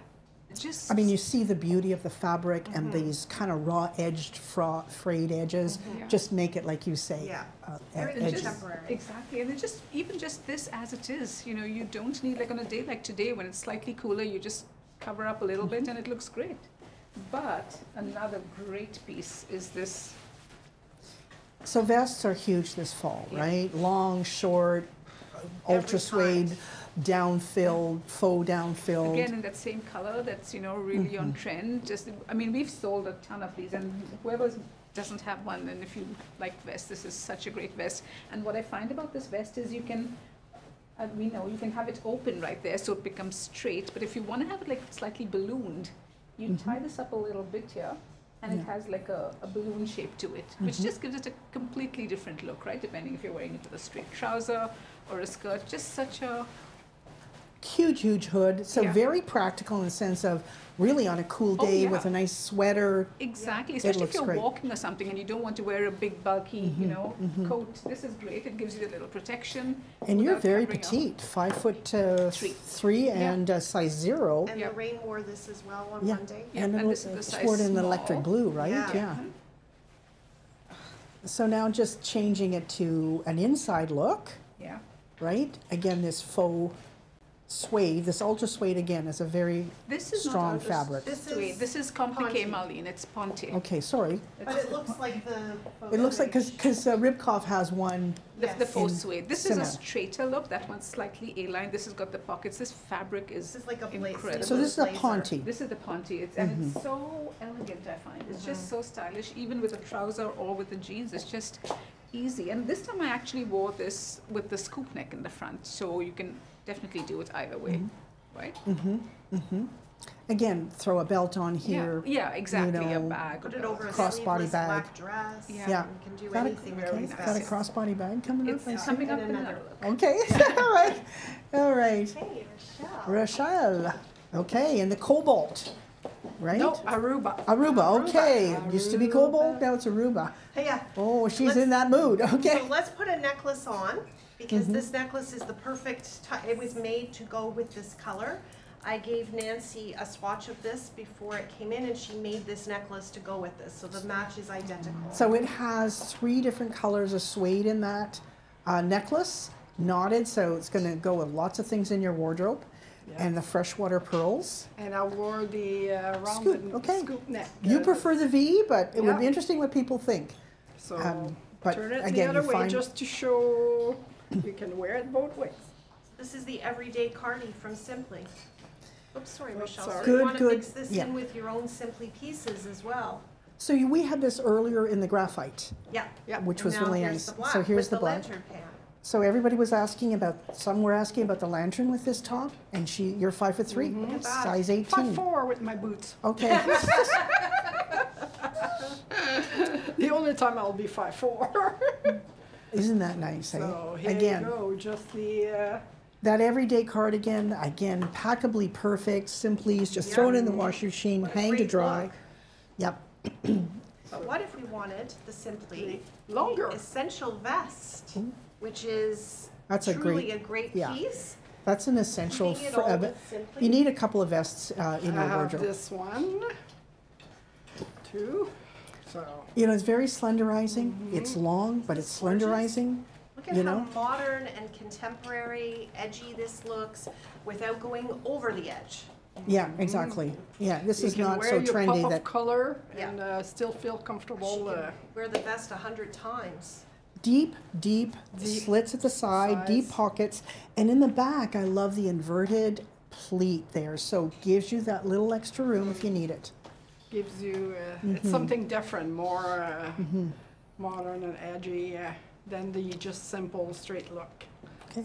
Just. I mean, you see the beauty of the fabric and these kind of raw edged, fra- frayed edges. Yeah. Just make it like you say. Yeah. Uh, edges. Exactly, and it just even just this as it is, you know, you don't need like on a day like today when it's slightly cooler, you just cover up a little bit and it looks great. But another great piece is this So vests are huge this fall, Yeah. right? Long, short, ultra suede, kind. down filled, faux down filled. Again, in that same color, that's you know really on mm-hmm. trend. Just, I mean, we've sold a ton of these, and whoever doesn't have one, and if you like vest, this is such a great vest. And what I find about this vest is you can, uh, we know you can have it open right there, so it becomes straight. But if you want to have it like slightly ballooned, you mm-hmm. tie this up a little bit here. And it has like a, a balloon shape to it, which mm-hmm. just gives it a completely different look, right? Depending if you're wearing it with a straight trouser or a skirt, just such a Huge, huge hood. So Yeah. very practical in the sense of really on a cool Oh, day yeah. with a nice sweater. Exactly, It especially if you're great. walking or something and you don't want to wear a big bulky, you know, coat. This is great. It gives you a little protection. And you're very covering up. petite, five foot uh, Three. three Yeah. and uh, size zero. And Yep. Lorraine wore this as well on Yeah. Monday. Yeah, and and it this is the was size scored in electric blue, right? Yeah. yeah. So now just changing it to an inside look, Yeah. right? Again, this faux suede, this ultra suede again is a very, This is Strong not outer fabric. This suede. is This is compliqué Ponte. Marlene. It's Ponte. okay, sorry. But it looks like the. It looks like, photo. because uh, Ribkoff has one, The, the faux suede. This similar. is a straighter look. That one's slightly A-line. This has got the pockets. This fabric is This is like a blaze. incredible. so this is a blazer. Ponte. This is the Ponte. It's, and Mm-hmm. it's so elegant, I find. It's just so stylish, even with a trouser or with the jeans. It's just easy. And this time I actually wore this with the scoop neck in the front, so you can definitely do it either way, mm-hmm. right? Mm-hmm. Mm-hmm. Again, throw a belt on here. Yeah, yeah, exactly. a know, bag. Put it over a Crossbody sleeveless bag. black dress. Yeah. Yeah. You can do Got a- anything with very. Got a vests. crossbody bag coming up? It's I see? coming up in another another look. Okay, all right, all right. Hey, Rochelle. Rochelle, okay, and the cobalt, right? No, Aruba. Aruba, okay. Aruba. Used to be cobalt, now it's Aruba. Hey, yeah. Oh, she's Let's- in that mood, okay. So let's put a necklace on because Mm-hmm. this necklace is the perfect, it was made to go with this color. I gave Nancy a swatch of this before it came in and she made this necklace to go with this, so the match is identical. So it has three different colors of suede in that uh, necklace, knotted, so it's gonna go with lots of things in your wardrobe. and the freshwater pearls. And I wore the uh, Scoop, rounded okay. scoop neck. You uh, prefer the V, but it would be interesting what people think. So um, but turn it again, the other way find- just to show you can wear it both ways. This is the everyday cardi from Simply. Oops, sorry, Oops, Michelle. sorry. So Good, you wanna good, mix this yeah. in with your own Simply pieces as well. So you, we had this earlier in the graphite, Yeah. Yeah. which And was now really here's nice. the black so here's with the, black. lantern pan. So everybody was asking about. Some were asking about the lantern with this top, and she, you're five foot 3 Look at that. size eighteen. Five four with my boots. Okay. The only time I'll be five four. Isn't that nice? eh? so here Again, you go, just the. Uh, that everyday cardigan, again, packably perfect, simply just throw it in the washing machine, What hang to dry. look. Yep. But what if we wanted the Simply Longer. essential vest, which is That's a truly great- a great yeah. piece? That's an essential. Keeping For, uh, you need a couple of vests uh, in I your have wardrobe. this one, two. So You know, it's very slenderizing. It's Mm-hmm. long, but it's Gorgeous. slenderizing. Look at you how know? modern and contemporary, edgy this looks without going over the edge. Yeah, exactly. Yeah, this you is can not wear so your trendy pop that of color Yeah. and uh, still feel She comfortable. can Uh, wear the vest a hundred times. deep, deep, Deep slits at the side, deep sides. pockets, and in the back, I love the inverted pleat there. So gives you that little extra room if you need it. Gives you uh, Mm-hmm. it's something different, more uh, modern and edgy uh, than the just simple straight look. Okay.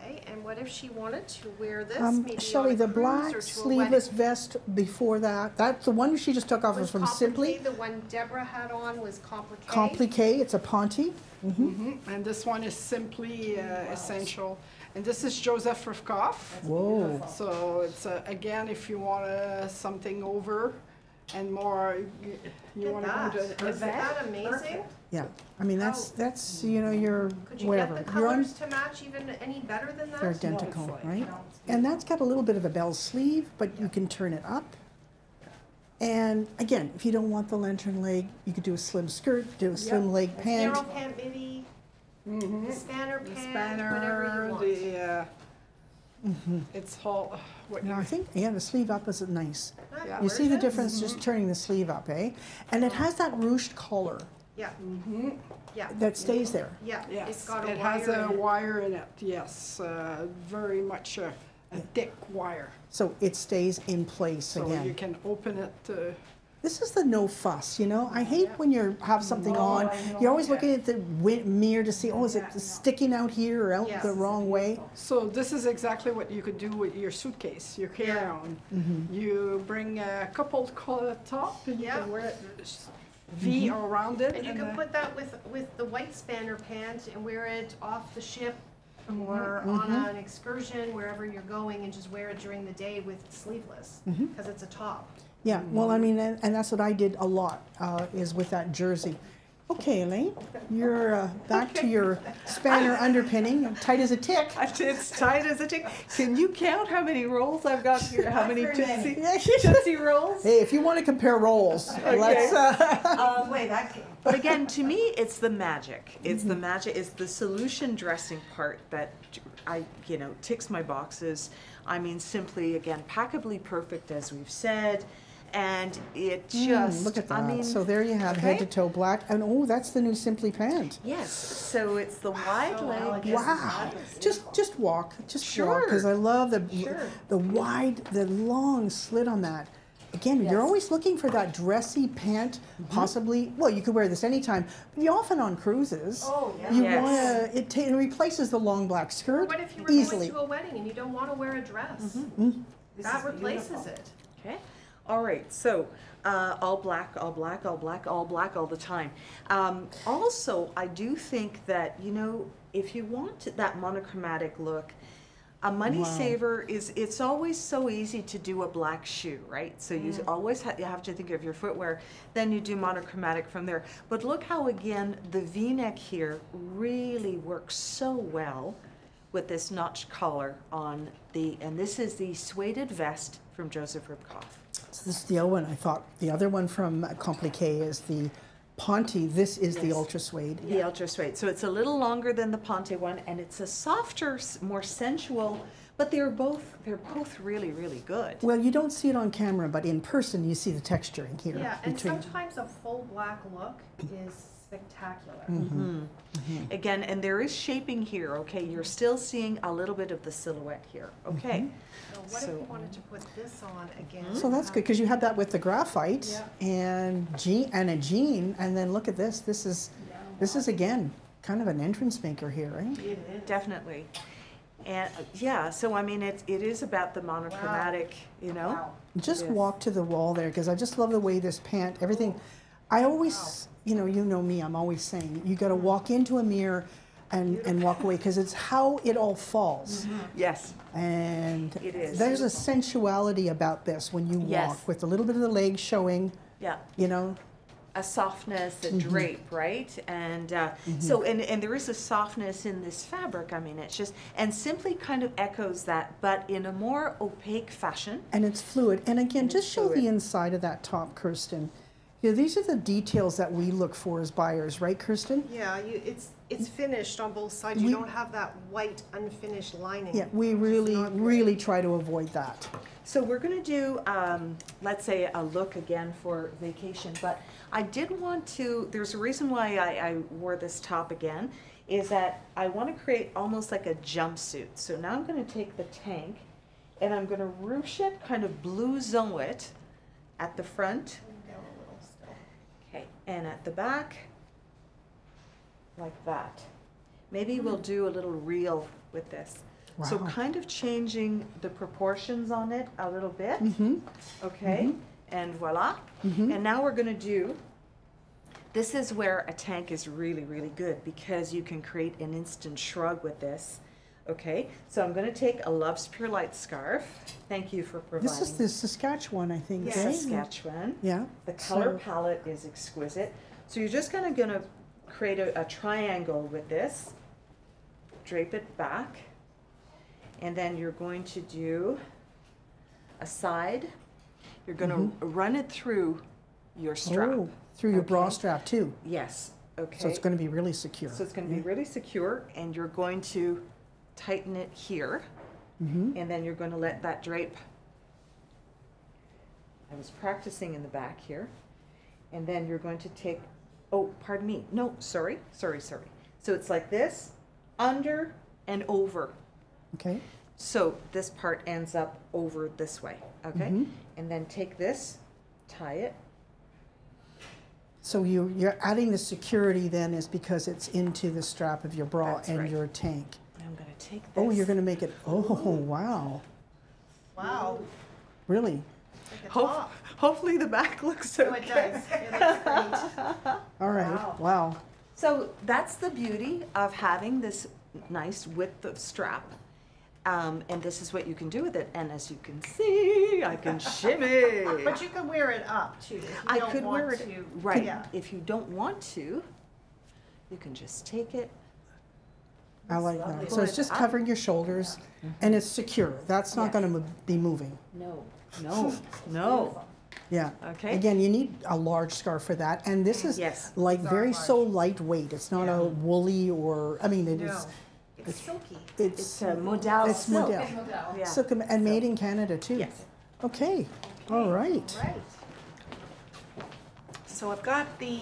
Okay, and what if she wanted to wear this Um, maybe Shelley, the black or to a sleeveless vest before that, that's the one she just took off was Was from Simply. The one Deborah had on was complique. Complique, it's a Ponte. hmm And this one is simply uh, essential. And this is Joseph Ribkoff. Whoa. So it's uh, again, if you want uh, something over and more, you, you want to that. go to Isn't event. that amazing? Yeah, I mean, that's, Oh. that's, you know, your, Could you whatever. get the You're on- colors to match even any better than that? They're identical, like- right? And that's got a little bit of a bell sleeve, but you can turn it up. And again, if you don't want the lantern leg, you could do a slim skirt, do a slim leg pant. Narrow pant maybe. The spanner The pant, whatever spanner, you want. the, uh, it's all, what Now, I think, yeah, the sleeve up is nice. Huh, Yeah. You see the gorgeous. difference just turning the sleeve up, eh? And it has that ruched collar Yeah, Mhm. yeah, that stays there. yeah. It's yes, got a it has wire a in it. wire in it, yes, uh, very much a, a thick wire. So it stays in place again. So you again. can open it, uh, This is the no fuss, you know? I hate when you have something on, you're always looking at the mirror to see, oh, is it sticking out here or out Yes. the wrong way? So this is exactly what you could do with your suitcase, your carry-on. Mm-hmm. You bring a coupled collar top, and you can wear it V Mm-hmm. around it. And you and, can put that with, with the white spanner pant and wear it off the ship Mm-hmm. or on an excursion, wherever you're going, and just wear it during the day with sleeveless, Mm-hmm. because it's a top. Yeah, well, I mean, and, and that's what I did a lot, uh, is with that jersey. Okay, Elaine, you're uh, back to your spanner underpinning, tight as a tick. It's tight as a tick. Can you count how many rolls I've got here? How many Tootsie, Yeah. Tootsie rolls? Hey, if you want to compare roles, let's, uh, Um, but again, to me, it's the magic. It's the magic. It's the solution dressing part that I, you know, ticks my boxes. I mean, simply again, packably perfect, as we've said, and it Mm, just. look at I mean. So there you have head to toe black, and oh, that's the new Simply pant. yes. So it's the wide leg. Wow. Just just walk, just walk, Sure. because I love the Sure. the wide, the long slit on that. Again, you're always looking for that dressy pant, Mm-hmm. possibly. Well, you could wear this anytime, but you often on cruises. Oh, yeah. You Yes. want to. It, ta- it replaces the long black Or skirt what if you were easily. going to a wedding and you don't want to wear a dress? Mm. That replaces it. Okay. All right. So uh, all black, all black, all black, all black all the time. Um, also, I do think that you know if you want that monochromatic look. A money Wow. saver is it's always so easy to do a black shoe, right? So you always ha- you have to think of your footwear, then you do monochromatic from there. But look how again the V-neck here really works so well with this notched collar on the and this is the suede vest from Joseph Ribkoff. So this is the other one. I thought the other one from Complique is the Ponte. This is the ultra suede. The ultra suede. So it's a little longer than the Ponte one, and it's a softer, more sensual, But they're both they're both really really good. Well, you don't see it on camera, but in person, you see the texturing here. Yeah, and sometimes a full black look is spectacular. Mm-hmm. Again, and there is shaping here. Okay, you're still seeing a little bit of the silhouette here. Okay. So what if So- you wanted to put this on again? So that's good because you had that with the graphite Yeah. and jean and a jean, and then look at this. This is this is again kind of an entrance maker here, right? It is. Definitely. And uh, yeah, so I mean, it, it is about the monochromatic, you know? Wow. Just Yes. walk to the wall there because I just love the way this pant, everything. I always, you know, you know me. I'm always saying you got to walk into a mirror and and walk away because it's how it all falls. Yes. And It is. there's a sensuality about this when you Yes. walk with a little bit of the leg showing. Yeah. You know, A softness, Mm-hmm. a drape, right? And uh, so, and, and there is a softness in this fabric. I mean, it's just, and simply kind of echoes that, but in a more opaque fashion. and it's fluid. And again, And just it's show the fluid. inside of that top, Kirsten. You know, these are the details that we look for as buyers, right, Kirsten? Yeah, you, it's, it's finished on both sides. We- You don't have that white unfinished lining. Yeah, we really, really try to avoid that. So we're gonna do, um, let's say, a look again for vacation, but I did want to, there's a reason why I, I wore this top again, is that I wanna create almost like a jumpsuit. So now I'm gonna take the tank and I'm gonna ruche it, kind of blouson it at the front, Down a little still. okay, and at the back, like that. Maybe we'll do a little reel with this. So kind of changing the proportions on it a little bit. Mm-hmm. Okay, and voila. And now we're gonna do, this is where a tank is really, really good because you can create an instant shrug with this. Okay, so I'm gonna take a Love's Pure Light scarf. Thank you for providing. This is the Saskatchewan, I think. Eh? is Saskatchewan. Yeah. The color So- palette is exquisite. So you're just gonna, gonna create a, a triangle with this, drape it back, and then you're going to do a side. You're gonna run it through your strap. Mm-hmm. Oh, through your bra strap too. Yes, okay. So it's going to be really secure. So it's gonna be really secure, and you're going to tighten it here, Mm-hmm. and then you're gonna let that drape. I was practicing in the back here, and then you're going to take, oh, pardon me, no, sorry, sorry, sorry. So it's like this, under and over. Okay. So this part ends up over this way, okay? Mhm. And then take this, tie it, So you you're adding the security then is because it's into the strap of your bra That's and right. your tank. And I'm gonna take this. Oh, you're going to make it. Oh, wow. Wow. Really? Like a Hope, top. hopefully the back looks Oh, okay. it does. It looks great. All right. Wow. Wow. So that's the beauty of having this nice width of strap. Um, and this is what you can do with it. And as you can see, I can shimmy. But you can wear it up too. If you I don't could want wear it, to. right. Yeah. If you don't want to, you can just take it. I like lovely. that. So it's just Pull it covering your shoulders and it's secure. That's not Yes. going to be moving. No, no, no. Yeah. Okay. Again, you need a large scarf for that. And this is Yes. like These are very so lightweight. It's not Yeah. a woolly or, I mean, it is. No. It's silky. It's, It's a modal It's silk. modal. Yeah. silk and and made in Canada too. Yes. Okay. All right. Right. So I've got the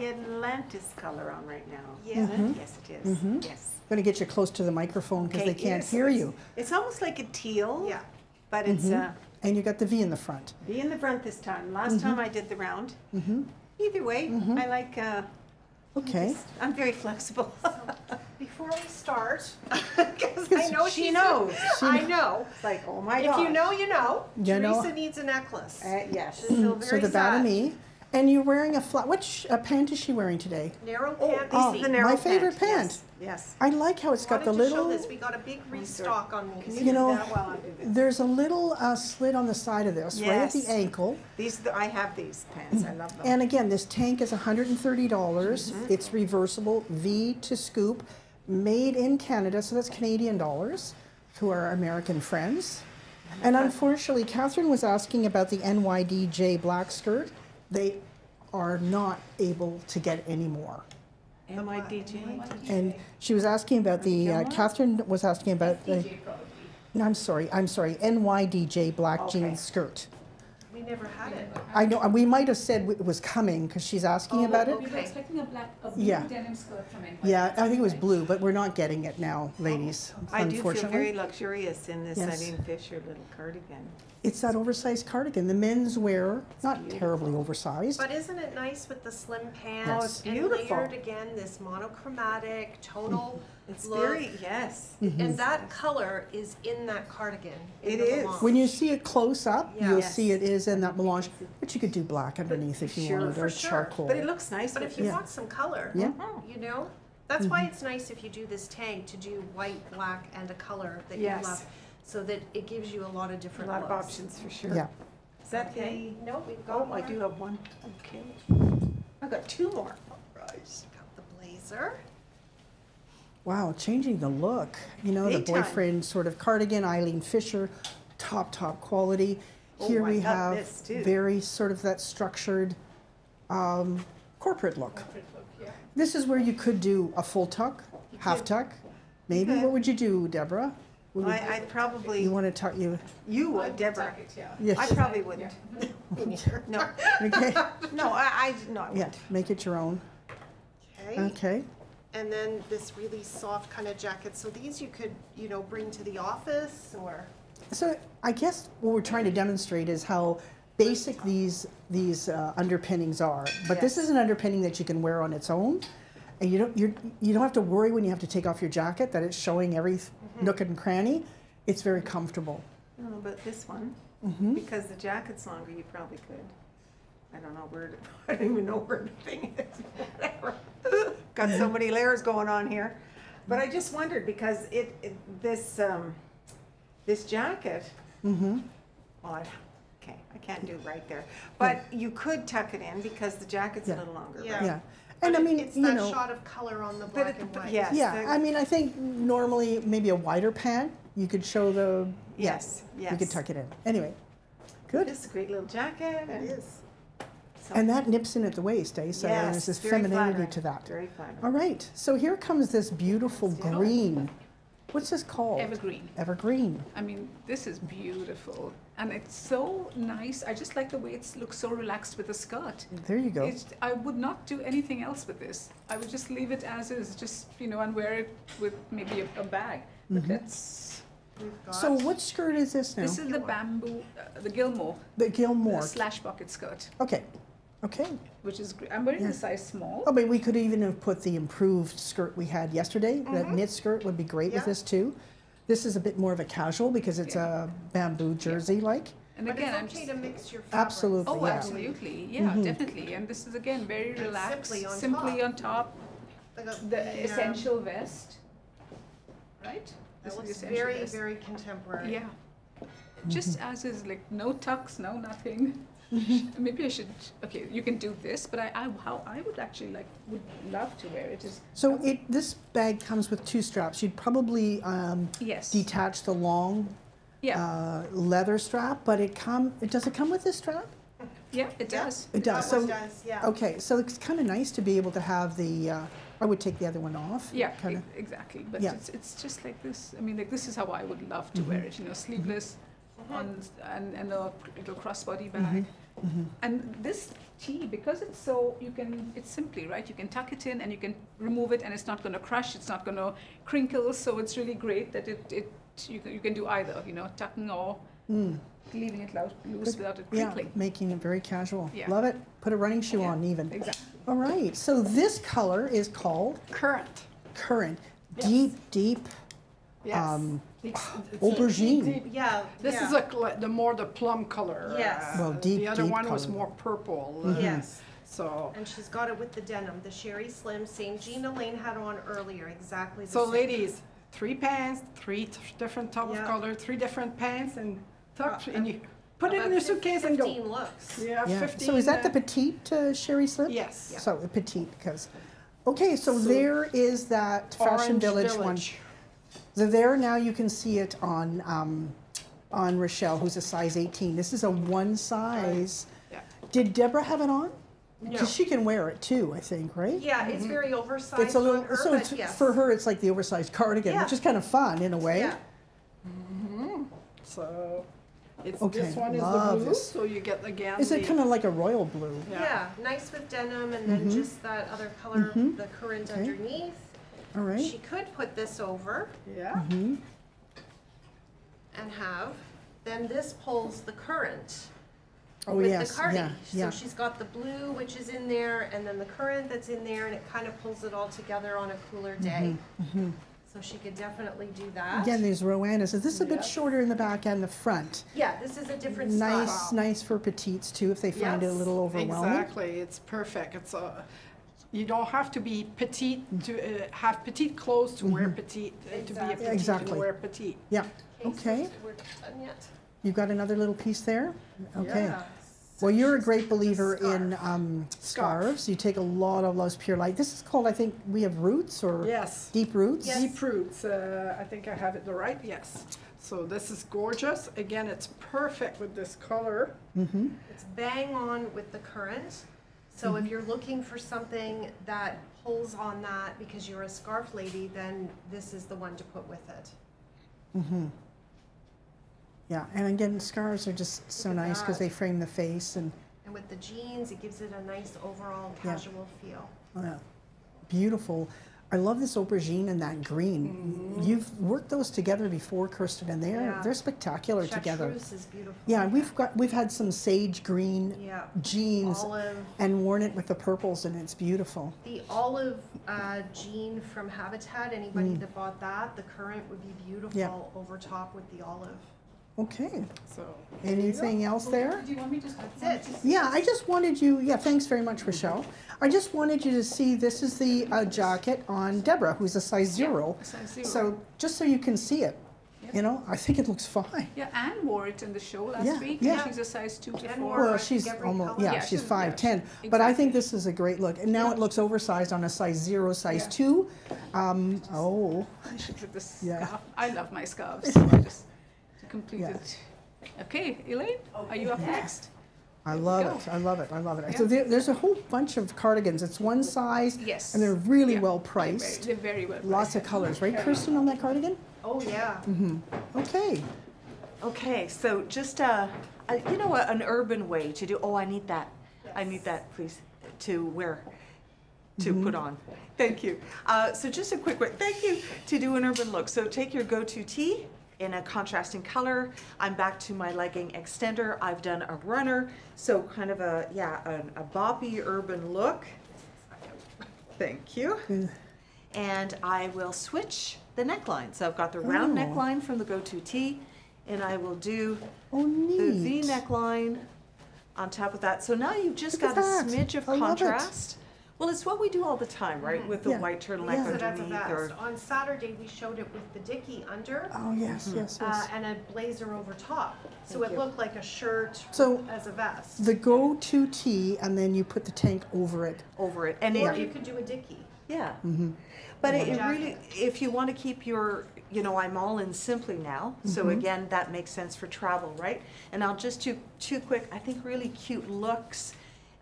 Atlantis color on right now. Yeah. Mhm. Yes, it is. Mhm. Yes. I'm going to get you close to the microphone because Okay, they can't yes, hear you. It's almost like a teal. Yeah. But it's Mhm. uh, And you got the V in the front. V in the front this time. Last time I did the round. hmm Either way, Mhm. I like. Uh, Okay. just- I'm very flexible. Before we start, Because I know she she's knows. She I know. It's like, oh my if god. you know, you know. You know. Teresa needs a necklace. Uh, yes. She'll feel So very the sad. Batami. And you're wearing a flat. Which uh, pant is she wearing today? Narrow Oh, pant. Oh, easy. the narrow my favorite pant. pant. Yes. I like how it's got the Wanted to show little. this. We got a big restock on Can these. you, You do know, that while I do this? There's a little uh, slit on the side of this, right at the ankle. These, the- I have these pants. I love them. And again, this tank is 130. dollars Mm-hmm. It's reversible, V to scoop, made in Canada, so that's Canadian dollars to our American friends. And unfortunately, Catherine was asking about the NYDJ black skirt. They are not able to get any more. Am And she was asking about the, uh, Catherine was asking about the, No, I'm sorry, I'm sorry, NYDJ black Okay. jean skirt. We never had it. I know, we might have said it was coming, because she's asking Oh, about it. We were expecting a black, a blue Yeah. denim skirt from NYDJ. Yeah, I think it was blue, but we're not getting it now, ladies, I do feel very luxurious in this Yes. Eileen Fisher little cardigan. It's that oversized cardigan, the men's wear, not terribly oversized. But isn't it nice with the slim pants? Oh, it's And beautiful. layered again, this monochromatic tonal It's look. very, yes. And that color is in that cardigan. in It the is. melange. When you see it close up, Yeah. you'll Yes. see it is in that melange, but you could do black underneath if you Sure, wanted, for or sure. charcoal. But it looks nice But if you Yeah. want some color, Yeah. Mm-hmm. you know, that's why it's nice if you do this tag to do white, black, and a color that you love, so that it gives you a lot of different a different lot of options for sure. Yeah, Is that Okay, the, no, we've got oh, I do have one. Okay. I've got two more. Got the blazer. Wow, changing the look, you know, the Big time. boyfriend sort of cardigan, Eileen Fisher, top, top quality. Oh, Here I we have this too. very sort of that structured um, corporate look. Corporate look, yeah. This is where you could do a full tuck, half could. tuck. Maybe, could. what would you do, Deborah? What would- I, I probably, You want to tuck, you, you would, would Deborah. tuck it, yeah. yes, I probably wouldn't. No, okay, no, I, I, no, I yeah, wouldn't. make it your own, Okay. okay. And then this really soft kind of jacket. So these you could, you know, bring to the office or. So I guess what we're trying to demonstrate is how basic these these uh, underpinnings are. But this is an underpinning that you can wear on its own, and you don't you're, you don't have to worry when you have to take off your jacket that it's showing every nook and cranny. It's very comfortable. No, but this one, Mm-hmm. because the jacket's longer, you probably could. I don't know where, I don't even know where the thing is. Whatever. Got so many layers going on here. But I just wondered because it, it this, um, this jacket, Mm-hmm. well, I, okay, I can't do right there. But you could tuck it in because the jacket's a Yeah. little longer, Yeah. right? Yeah, and I But it- mean it's you that know. shot of color on the But black it- and but white. yes. Yeah, the- I mean, I think normally maybe a wider pant, you could show the, yeah, Yes, you could tuck it in. Anyway, good. It's a great little jacket It and. is. So- And that nips in at the waist, eh? So Yes, there's this femininity flattering, to that. Very flattering. All right, so here comes this beautiful green. What's this called? Evergreen. Evergreen. I mean, this is beautiful. And it's so nice. I just like the way it looks so relaxed with the skirt. There you go. It's, I would not do anything else with this. I would just leave it as is, just, you know, and wear it with maybe a, a bag. But that's, We've. So what skirt is this now? this is the bamboo, uh, the Gilmour, The the Gilmour. slash pocket skirt, Okay, okay. which is great. I'm wearing Yeah. the size small. Oh, but we could even have put the improved skirt we had yesterday. That knit skirt would be great with this too. This is a bit more of a casual because it's Yeah. a bamboo jersey like. And But again, I'm it's okay just, to mix your fabrics. Absolutely. oh, yeah. absolutely. Yeah, Mhm. definitely. And this is again very And relaxed, simply on simply top. on top. Like a- The essential vest, right? That This is looks very, vest. very contemporary. Yeah. Just as is, like no tucks, no nothing. Maybe I should. Okay, you can do this, but I, I, how I would actually like, would love to wear it is. So it this bag comes with two straps. You'd probably um, Yes. detach the long Yeah. uh, leather strap, but it come. It does it come with this strap? yeah, it Yeah. does. It does. That So does, yeah. okay, so it's kind of nice to be able to have the. Uh, I would take the other one off. Yeah, Kind of. e- exactly. But Yeah. It's it's just like this. I mean, like this is how I would love to wear it. You know, sleeveless, on and and a little crossbody bag. Mm-hmm. And this tea, because it's so, you can, it's simply, right? You can tuck it in and you can remove it and it's not gonna crush, it's not gonna crinkle, so it's really great that it, it, you can, you can do either, you know, tucking or Mm. leaving it loose without it Yeah, making it very casual. Yeah. Love it. Put a running shoe Yeah. on even. Exactly. All right. So this color is called Current. Current. Yes. Deep, deep Yes. um, It's- it's aubergine. deep- Yeah. This yeah. is like li- the more the plum color. Yes. uh, Well, deep, The other deep one was more purple. uh, Mm-hmm. Yes. So, And she's got it with the denim, the Sheri Slim, same Gina Lane had on earlier, exactly the so same. ladies, three pants, three t- different top of color, three different pants and tuck, Uh, and you put it in your fif- suitcase and go. Fifteen looks. Yeah, yeah. fifteen. So is that the uh, petite uh, Sheri Slim? Yes. So petite because. Okay, so, So- there is that Fashion Orange Village, one. So there now you can see it on um, on Rochelle, who's a size 18. This is a one size. Yeah. Did Deborah have it on? No. Because she can wear it too, I think, right? Yeah, it's very oversized It's a little on her, so it's, yes. for her it's like the oversized cardigan, Yeah. which is kind of fun in a way. Yeah. So it's Okay, this one is the blue, this. so you get the again. Is it kind of like a royal blue? Yeah, nice with denim and then Mhm. just that other color, Mhm. the currant Okay. underneath. All right. She could put this over Yeah. hmm and have, then this pulls the current Oh with yes, the yeah, yeah. So she's got the blue, which is in there, and then the current that's in there, and it kind of pulls it all together on a cooler day. hmm So she could definitely do that. Again, these Rowannas. Is this a bit shorter in the back and the front? Yeah, this is a different Nice, style. nice for petites too, if they find it a Yes, little overwhelming. Exactly, it's perfect. It's a, you don't have to be petite to uh, have petite clothes to wear petite uh, to be a Exactly. petite Exactly. and wear petite. Yeah. so Okay. We're done yet. You've got another little piece there. Okay. Yeah. Well, you're a great got the believer in scarf. um, scarves. You take a lot of Love's Pure Light. This is called, I think, we have roots or Yes. deep roots. Yes. Deep roots, uh, I think I have it the right, yes. So this is gorgeous. Again, it's perfect with this color. Mm-hmm. It's bang on with the current. So Mm-hmm. if you're looking for something that pulls on that because you're a scarf lady, then this is the one to put with it. Mm-hmm. Yeah, and again, scarves are just so Look at nice because they frame the face and And with the jeans, it gives it a nice overall Yeah. casual feel. uh, beautiful. I love this aubergine and that green. You've worked those together before, Kirsten, and they're Yeah. they're spectacular together. Chartreuse is beautiful. Yeah, we've got we've had some sage green Yeah. jeans Olive. and worn it with the purples, and it's beautiful. The olive uh, jean from Habitat, anybody Mm. that bought that, the currant would be beautiful over top with the olive. Okay. So Anything else there? Do you want me to? That's it. Yeah, I just wanted you, yeah, thanks very much, Rochelle. I just wanted you to see, this is the uh, jacket on Deborah, who's a size zero. Size zero. So, just so you can see it, you know, I think it looks fine. Yeah, Anne wore it in the show last Yeah, week. yeah. and She's a size two to Anne four. wore Well, she's every almost, color. yeah, Yeah, she's she's- five ten, yeah, but I think this is a great look. And now Yeah. it looks oversized on a size zero, size Yeah. two. Um, oh, I should put this Yeah. scarf. I love my scarves. I just to complete Okay, Elaine, are you up next? I love it, I love it, I love it. Yeah. So there, there's a whole bunch of cardigans. It's one size, Yes. and they're really Yeah, well They're very- priced. They're very well priced. Lots of colors, right, Kirsten, on that cardigan? Oh, yeah. Mm-hmm. Okay. Okay, so just a, a you know, a- an urban way to do, oh, I need that. I need that, please, to wear, to put on. Thank you. Uh, so just a quick way, thank you, to do an urban look. So take your go-to tee in a contrasting color. I'm back to my legging extender. I've done a runner, so kind of a, yeah, an, a boppy urban look. Thank you. And I will switch the neckline. So I've got the round Oh. neckline from the go-to tee, and I will do Oh, the. V neckline on top of that. So now you've just Look got a smidge of I contrast. Well, it's what we do all the time, right? With the Yeah. white turtleneck Yeah. So that's a underneath, or. On Saturday, we showed it with the dicky under Oh, yes, yes, uh, yes. and a blazer over top. So Thank it looked like a shirt So as a vest. the go-to tee, and then you put the tank over it. over it, and Or it, you could do a dicky. yeah. Mm-hmm. But it, it jacket. really, if you want to keep your, you know, I'm all in simply now. So again, that makes sense for travel, right? And I'll just do two quick, I think, really cute looks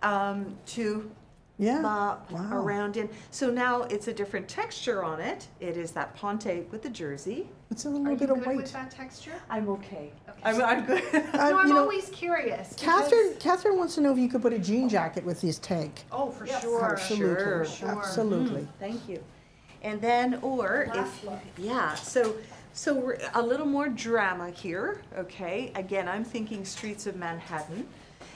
um, to Yeah. mop Wow. around in. So now it's a different texture on it. It is that ponte with the jersey. It's a Are little you bit of good white. with that texture? I'm okay. Okay. I'm, I'm good. Uh, no, I'm you know, always curious. Catherine, because- Catherine wants to know if you could put a jean jacket with this tank. Oh, for Yes. sure. Absolutely, Sure. Sure. absolutely. Thank you. And then, or Last if, look. yeah, so, so we're a little more drama here, okay? Again, I'm thinking streets of Manhattan.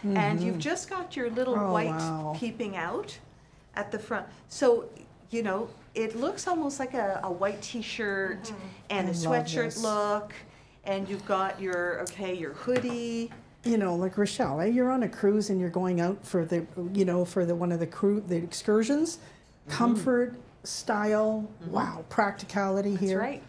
And you've just got your little Oh, white wow. peeping out at the front. So, you know, it looks almost like a, a white t-shirt and I a sweatshirt this. look. And you've got your, okay, your hoodie. You know, like Rochelle, eh? you're on a cruise and you're going out for the, you know, for the one of the crew, the excursions. Mm-hmm. Comfort, style, wow, practicality here. That's here. right.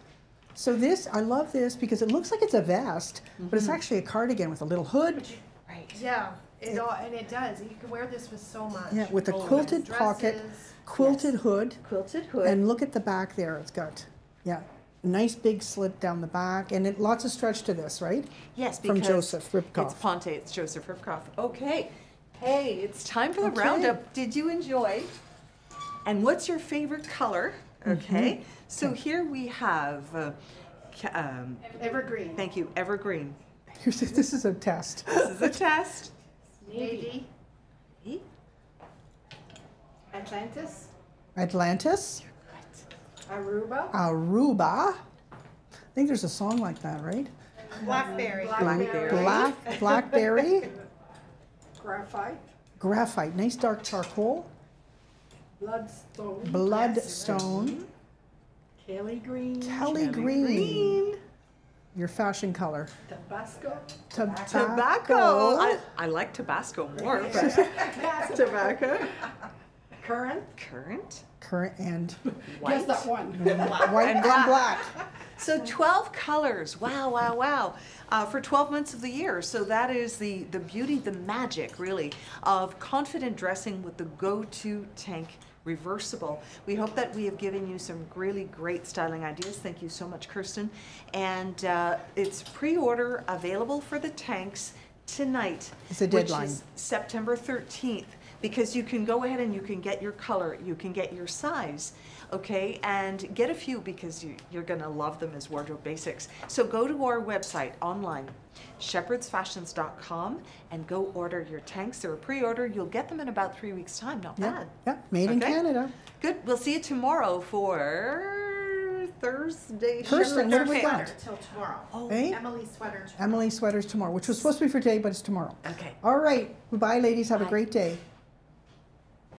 So this, I love this because it looks like it's a vest, but Mm-hmm. it's actually a cardigan with a little hood. Right. Yeah, it all, and it does. You can wear this with so much. Yeah, with a Oh, quilted Dresses. pocket, quilted hood, Quilted hood. and look at the back there. It's got, yeah, nice big slit down the back, and it, lots of stretch to this, right? Yes, From Joseph Ribkoff. It's Ponte, it's Joseph Ribkoff. Okay. Hey, it's time for the Okay. roundup. Did you enjoy? And what's your favorite color? Mm-hmm. Okay. So here we have uh, ca- um, Evergreen. thank you, Evergreen. This is a test. This is a test. Navy. Atlantis. Atlantis, Aruba. Aruba. I think there's a song like that, right? Blackberry. Blackberry. Black, blackberry, Graphite, graphite, nice dark charcoal, bloodstone, bloodstone, Kelly green, Kelly green, your fashion color. Tabasco, Tobacco. Tobacco. I, I like Tabasco more, but tobacco. Current. Currant. Current and White. Guess that one. white and black. So 12 colors. Wow, wow, wow. Uh, for 12 months of the year. So that is the, the beauty, the magic, really, of confident dressing with the go to tank reversible. We hope that we have given you some really great styling ideas. Thank you so much, Kirsten. And uh, it's pre order available for the tanks tonight. It's a which is September 13th because you can go ahead and you can get your color, you can get your size, okay, and get a few because you, you're going to love them as wardrobe basics. So go to our website online, shepherdsfashions.com, and go order your tanks. They're a pre-order. You'll get them in about three weeks' time. Not Yeah, bad. yeah, made in Canada. Good. We'll see you tomorrow for Thursday. Kirsten, what have we got? till tomorrow. Oh, Hey, Emily sweater tomorrow. Emily sweaters tomorrow, which was supposed to be for today, but it's tomorrow. okay. All right, bye, ladies. Have a great day.